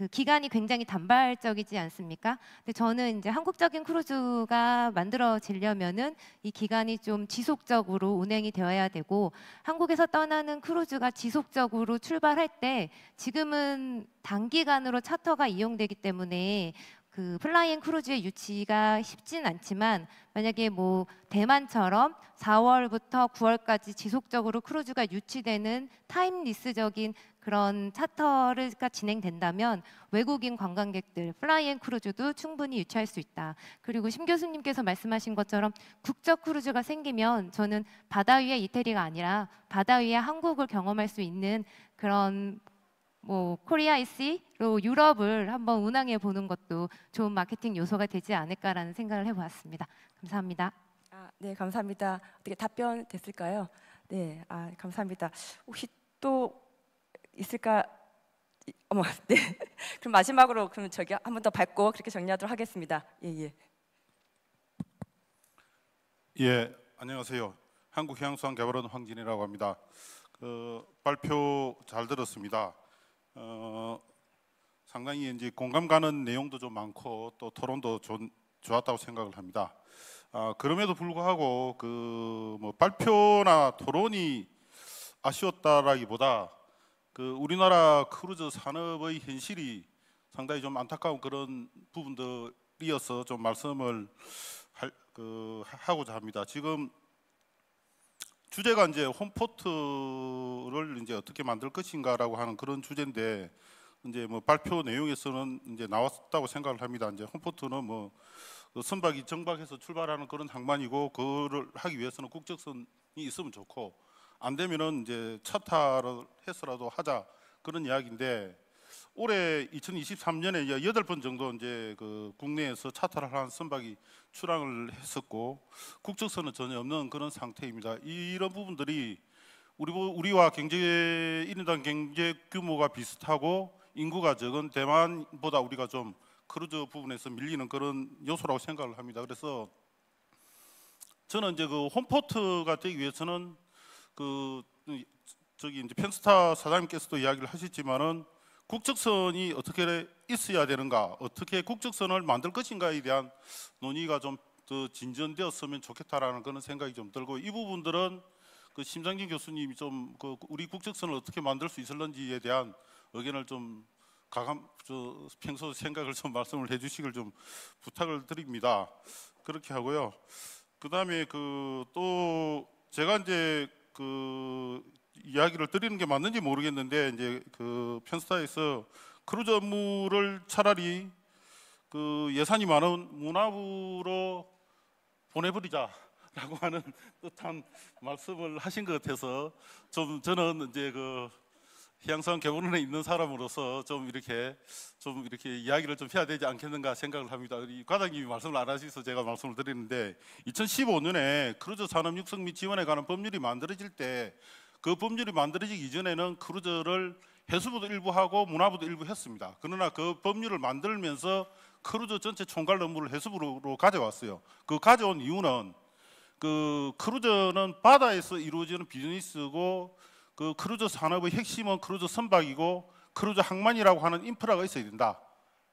그 기간이 굉장히 단발적이지 않습니까? 근데 저는 이제 한국적인 크루즈가 만들어지려면은 이 기간이 좀 지속적으로 운행이 되어야 되고 한국에서 떠나는 크루즈가 지속적으로 출발할 때 지금은 단기간으로 차터가 이용되기 때문에 그 fly and 크루즈의 유치가 쉽진 않지만 만약에 뭐 대만처럼 4월부터 9월까지 지속적으로 크루즈가 유치되는 timeless적인 그런 차터가 진행된다면 외국인 관광객들 fly and 크루즈도 충분히 유치할 수 있다. 그리고 심 교수님께서 말씀하신 것처럼 국적 크루즈가 생기면 저는 바다 위의 이태리가 아니라 바다 위의 한국을 경험할 수 있는 그런 뭐 Korea at Sea로 유럽을 한번 운항해 보는 것도 좋은 마케팅 요소가 되지 않을까라는 생각을 해보았습니다. 감사합니다. 아, 네, 감사합니다. 어떻게 답변 됐을까요? 네, 아, 감사합니다. 혹시 또 있을까? 이- 어머, 네. 그럼 마지막으로 그럼 저기 한 번 더 밟고 그렇게 정리하도록 하겠습니다. 예, 예. 예, 안녕하세요. 한국해양수산개발원 황진이라고 합니다. 그 발표 잘 들었습니다. 어, 상당히 이제 공감 가는 내용도 좀 많고 또 토론도 좀 좋았다고 생각을 합니다. 아, 그럼에도 불구하고 그 뭐 발표나 토론이 아쉬웠다라기보다 그 우리나라 크루즈 산업의 현실이 상당히 좀 안타까운 그런 부분들이어서 좀 말씀을 할, 그, 하- 하고자 합니다. 지금 주제가 이제 home port를 이제 어떻게 만들 것인가라고 하는 그런 주제인데 이제 뭐 발표 내용에서는 이제 나왔다고 생각을 합니다. 이제 home port는 뭐 그 선박이 정박해서 출발하는 그런 항만이고 그를 하기 위해서는 국적선이 있으면 좋고 안 되면은 이제 charter를 해서라도 하자 그런 이야기인데 올해 2023년에 이제 여덟 번 정도 이제 그 국내에서 charter를 한 선박이 출항을 했었고 국적선은 전혀 없는 그런 상태입니다. 이런 부분들이 우리 우리와 경제 1인당 경제 규모가 비슷하고 인구가 적은 대만보다 우리가 좀 크루즈 부분에서 밀리는 그런 요소라고 생각을 합니다. 그래서 저는 이제 그 홈포트가 되기 위해서는 그 저기 이제 펜스타 사장님께서도 이야기를 하셨지만은 국적선이 어떻게 있어야 되는가, 어떻게 국적선을 만들 것인가에 대한 논의가 좀 더 진전되었으면 좋겠다라는 그런 생각이 좀 들고 이 부분들은 그 심상진 교수님이 좀 그 우리 국적선을 어떻게 만들 수 있을런지에 대한 의견을 좀 가감 저 평소 생각을 좀 말씀을 해주시길 좀 부탁을 드립니다. 그렇게 하고요. 그다음에 그 또 제가 이제 그 이야기를 드리는 게 맞는지 모르겠는데 이제 그 팬스타에서 크루즈 업무를 차라리 그 예산이 많은 문화부로 보내버리자라고 하는 듯한 말씀을 하신 것 같아서 좀 저는 이제 그 해양수산개발원에 있는 사람으로서 좀 이렇게 좀 이렇게 이야기를 좀 해야 되지 않겠는가 생각을 합니다. 우리 과장님이 말씀을 안 하셔서 제가 말씀을 드리는데 2015년에 크루즈 산업 육성 및 지원에 관한 법률이 만들어질 때 그 법률이 만들어지기 이전에는 크루즈를 해수부도 일부 하고 문화부도 일부 했습니다. 그러나 그 법률을 만들면서 크루즈 전체 총괄 업무를 해수부로 가져왔어요. 그 가져온 이유는 그 크루즈는 바다에서 이루어지는 비즈니스고 그 크루즈 산업의 핵심은 크루즈 선박이고 크루즈 항만이라고 하는 인프라가 있어야 된다.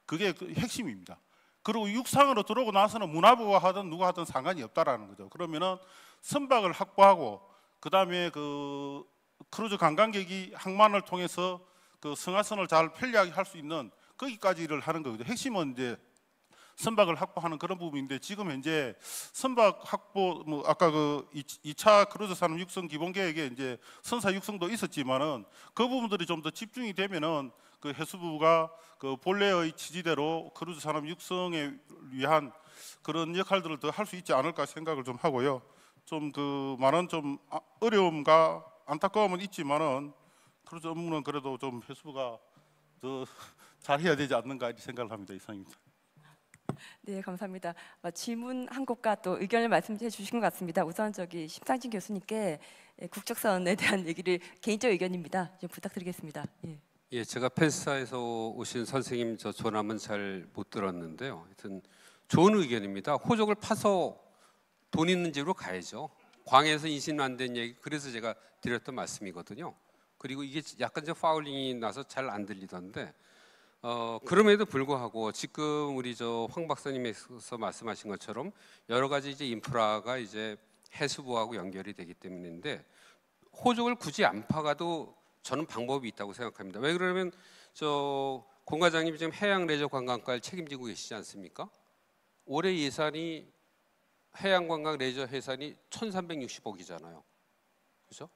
그게 그 핵심입니다. 그리고 육상으로 들어오고 나서는 문화부가 하든 누가 하든 상관이 없다라는 거죠. 그러면은 선박을 확보하고 그 다음에 그 크루즈 관광객이 항만을 통해서 그 승하선을 잘 편리하게 할 수 있는 거기까지를 하는 거거든요. 핵심은 이제 선박을 확보하는 그런 부분인데 지금 현재 선박 확보 뭐 아까 그 2차 크루즈 산업 육성 기본 계획에 이제 선사 육성도 있었지만은 그 부분들이 좀 더 집중이 되면은 그 해수부가 그 본래의 취지대로 크루즈 산업 육성에 위한 그런 역할들을 더 할 수 있지 않을까 생각을 좀 하고요. 좀 그 많은 좀 아- 어려움과 안타까움은 있지만은 크루즈 업무는 그래도 좀 해수부가 더 잘해야 되지 않는가 이렇게 생각을 합니다. 이상입니다. 네, 감사합니다. 어, 질문 한 곳과 또 의견을 말씀해 주신 것 같습니다. 우선 저기 심상진 교수님께 예, 국적선에 대한 얘기를 개인적 의견입니다. 좀 부탁드리겠습니다. 예. 예, 제가 펜스타에서 오신 선생님 저 전함은 잘 못 들었는데요. 하여튼 좋은 의견입니다. 호적을 파서 돈 있는 집으로 가야죠. 광에서 인신 안된 얘기 그래서 제가 드렸던 말씀이거든요. 그리고 이게 약간 좀 파울링이 나서 잘 안 들리던데 어, 그럼에도 불구하고 지금 우리 저 황 박사님께서 말씀하신 것처럼 여러 가지 이제 인프라가 이제 해수부하고 연결이 되기 때문인데 호적을 굳이 안 파가도 저는 방법이 있다고 생각합니다. 왜 그러면 저 공과장님이 지금 해양 레저 관광과를 책임지고 계시지 않습니까? 올해 예산이 해양 관광 레저 예산이 1,360억이잖아요. 그죠?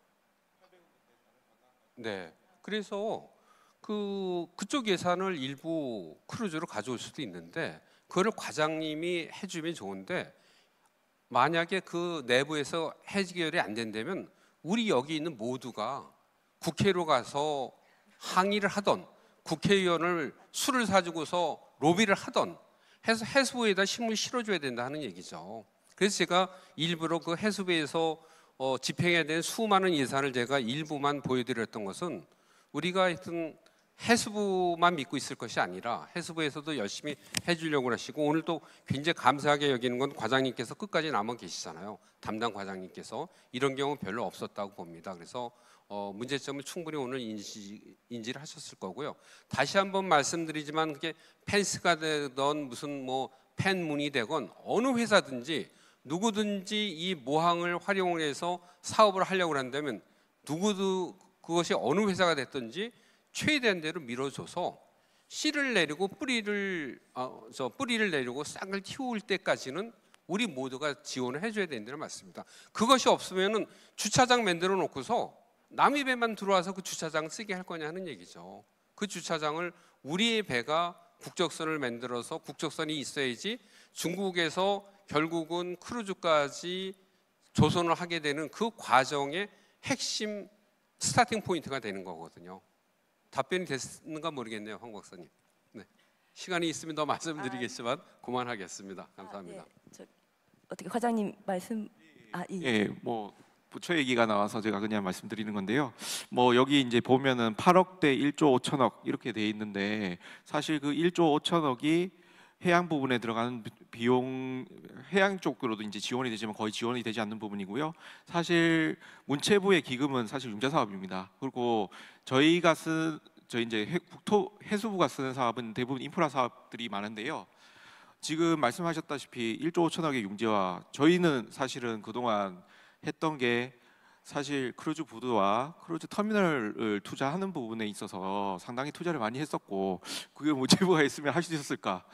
네. 그래서 그 그쪽 예산을 일부 크루즈로 가져올 수도 있는데 그거를 과장님이 해주면 좋은데 만약에 그 내부에서 해결이 안 된다면 우리 여기 있는 모두가 국회로 가서 항의를 하던 국회의원을 술을 사주고서 로비를 하던 해서 해수부에다 힘을 실어줘야 된다 하는 얘기죠. 그래서 제가 일부러 그 해수부에서 어, 집행해야 되는 수많은 예산을 제가 일부만 보여드렸던 것은 우리가 하여튼 해수부만 믿고 있을 것이 아니라 해수부에서도 열심히 해주려고 하시고 오늘 또 굉장히 감사하게 여기는 건 과장님께서 끝까지 남아 계시잖아요. 담당 과장님께서 이런 경우 별로 없었다고 봅니다. 그래서 어, 문제점을 충분히 오늘 인지, 인지를 하셨을 거고요. 다시 한번 말씀드리지만 그게 펜스가 되던 무슨 뭐 펜문이 되건 어느 회사든지 누구든지 이 모항을 활용해서 사업을 하려고 한다면 누구도 그것이 어느 회사가 됐든지 최대한 대로 밀어줘서 씨를 내리고 뿌리를 어, 저 뿌리를 내리고 싹을 틔울 때까지는 우리 모두가 지원을 해줘야 된다는 말씀입니다. 그것이 없으면은 주차장 만들어 놓고서 남의 배만 들어와서 그 주차장 쓰게 할 거냐 하는 얘기죠. 그 주차장을 우리의 배가 국적선을 만들어서 국적선이 있어야지 중국에서 결국은 크루즈까지 조선을 하게 되는 그 과정의 핵심 스타팅 포인트가 되는 거거든요. 답변이 됐는가 모르겠네요, 황 박사님. 네. 시간이 있으면 더 말씀드리겠지만 그만하겠습니다. 감사합니다. 아, 네. 저, 어떻게 과장님 말씀 아, 예. 예, 뭐 부처 얘기가 나와서 제가 그냥 말씀드리는 건데요. 뭐 여기 이제 보면은 8억 대 1조 5천억 이렇게 돼 있는데 사실 그 1조 5천억이 해양 부분에 들어가는 비- 비용 해양 쪽으로도 이제 지원이 되지만 거의 지원이 되지 않는 부분이고요. 사실 문체부의 기금은 사실 융자 사업입니다. 그리고 저희가 쓴 저희 이제 해, 국토 해수부가 쓰는 사업은 대부분 인프라 사업들이 많은데요. 지금 말씀하셨다시피 1조 5천억의 융자와 저희는 사실은 그동안 했던 게 사실 크루즈 부두와 크루즈 터미널을 투자하는 부분에 있어서 상당히 투자를 많이 했었고 그게 문체부가 했으면 할 수 있었을까?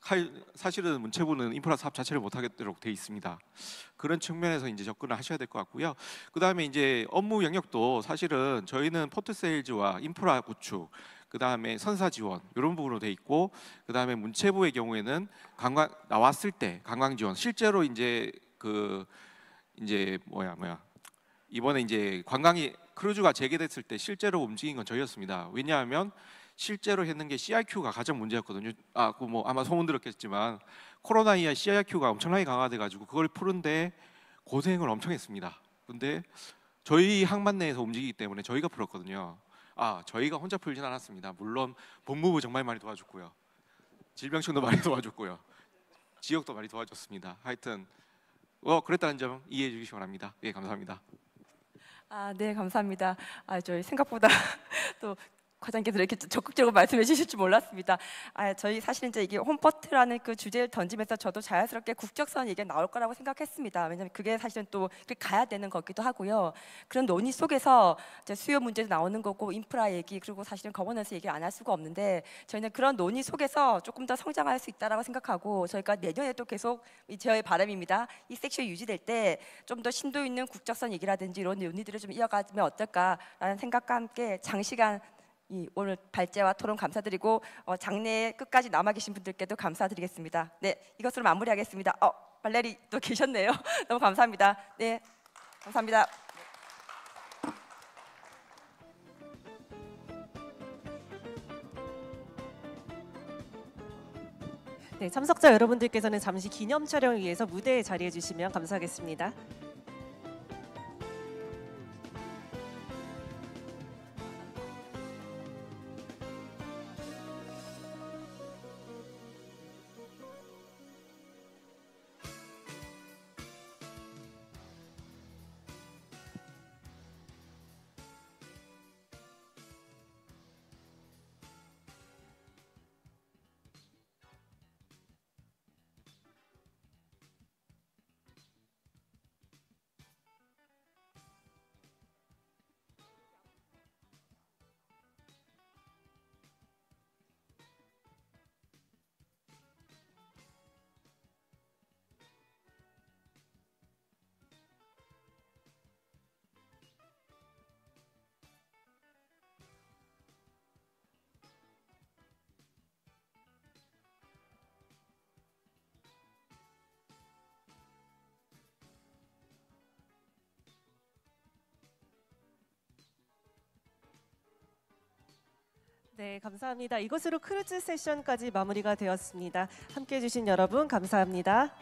할- 사실은 문체부는 인프라 사업 자체를 못 하도록 돼 있습니다. 그런 측면에서 이제 접근을 하셔야 될 것 같고요. 그다음에 이제 업무 영역도 사실은 저희는 port sales와 인프라 구축 그다음에 선사 지원 이런 부분으로 돼 있고 그다음에 문체부의 경우에는 관광 나왔을 때 관광 지원 실제로 이제 그 이제 뭐야 뭐야 이번에 이제 관광이 크루즈가 재개됐을 때 실제로 움직인 건 저희였습니다. 왜냐하면 실제로 했는 게 CIQ가 가장 문제였거든요. 아, 그뭐 아마 소문 들었겠지만 코로나 이하 CIQ가 엄청나게 강화돼 가지고 그걸 푸는데 고생을 엄청 했습니다. 근데 저희 항만 내에서 움직이기 때문에 저희가 풀었거든요. 아, 저희가 혼자 풀진 않았습니다. 물론 법무부 정말 많이 도와줬고요. 질병청도 많이 도와줬고요. 지역도 많이 도와줬습니다. 하여튼 어 그랬다는 점 이해해 주시기 바랍니다. 예, 감사합니다. 아, 네, 감사합니다. 아, 저희 생각보다 또 과장님께서 이렇게 적극적으로 말씀해 주실 줄 몰랐습니다. 아, 저희 사실은 이제 이게 home port라는 그 주제를 던지면서 저도 자연스럽게 국적선 얘기가 나올 거라고 생각했습니다. 왜냐하면 그게 사실은 또 가야 되는 거기도 하고요. 그런 논의 속에서 이제 수요 문제도 나오는 거고 인프라 얘기 그리고 사실은 거버넌스 얘기를 안 할 수가 없는데 저희는 그런 논의 속에서 조금 더 성장할 수 있다라고 생각하고 저희가 내년에도 계속 이 저의 바람입니다. 이 섹션이 유지될 때 좀 더 심도 있는 국적선 얘기라든지 이런 논의들을 좀 이어가면 어떨까라는 생각과 함께 장시간 이 오늘 발제와 토론 감사드리고 어, 장례 끝까지 남아 계신 분들께도 감사드리겠습니다. 네, 이것으로 마무리하겠습니다. 어, 발레리 또 계셨네요. 너무 감사합니다. 네, 감사합니다. 네, 참석자 여러분들께서는 잠시 기념 촬영을 위해서 무대에 자리해 주시면 감사하겠습니다. 네, 감사합니다. 이것으로 크루즈 세션까지 마무리가 되었습니다. 함께 해주신 여러분 감사합니다.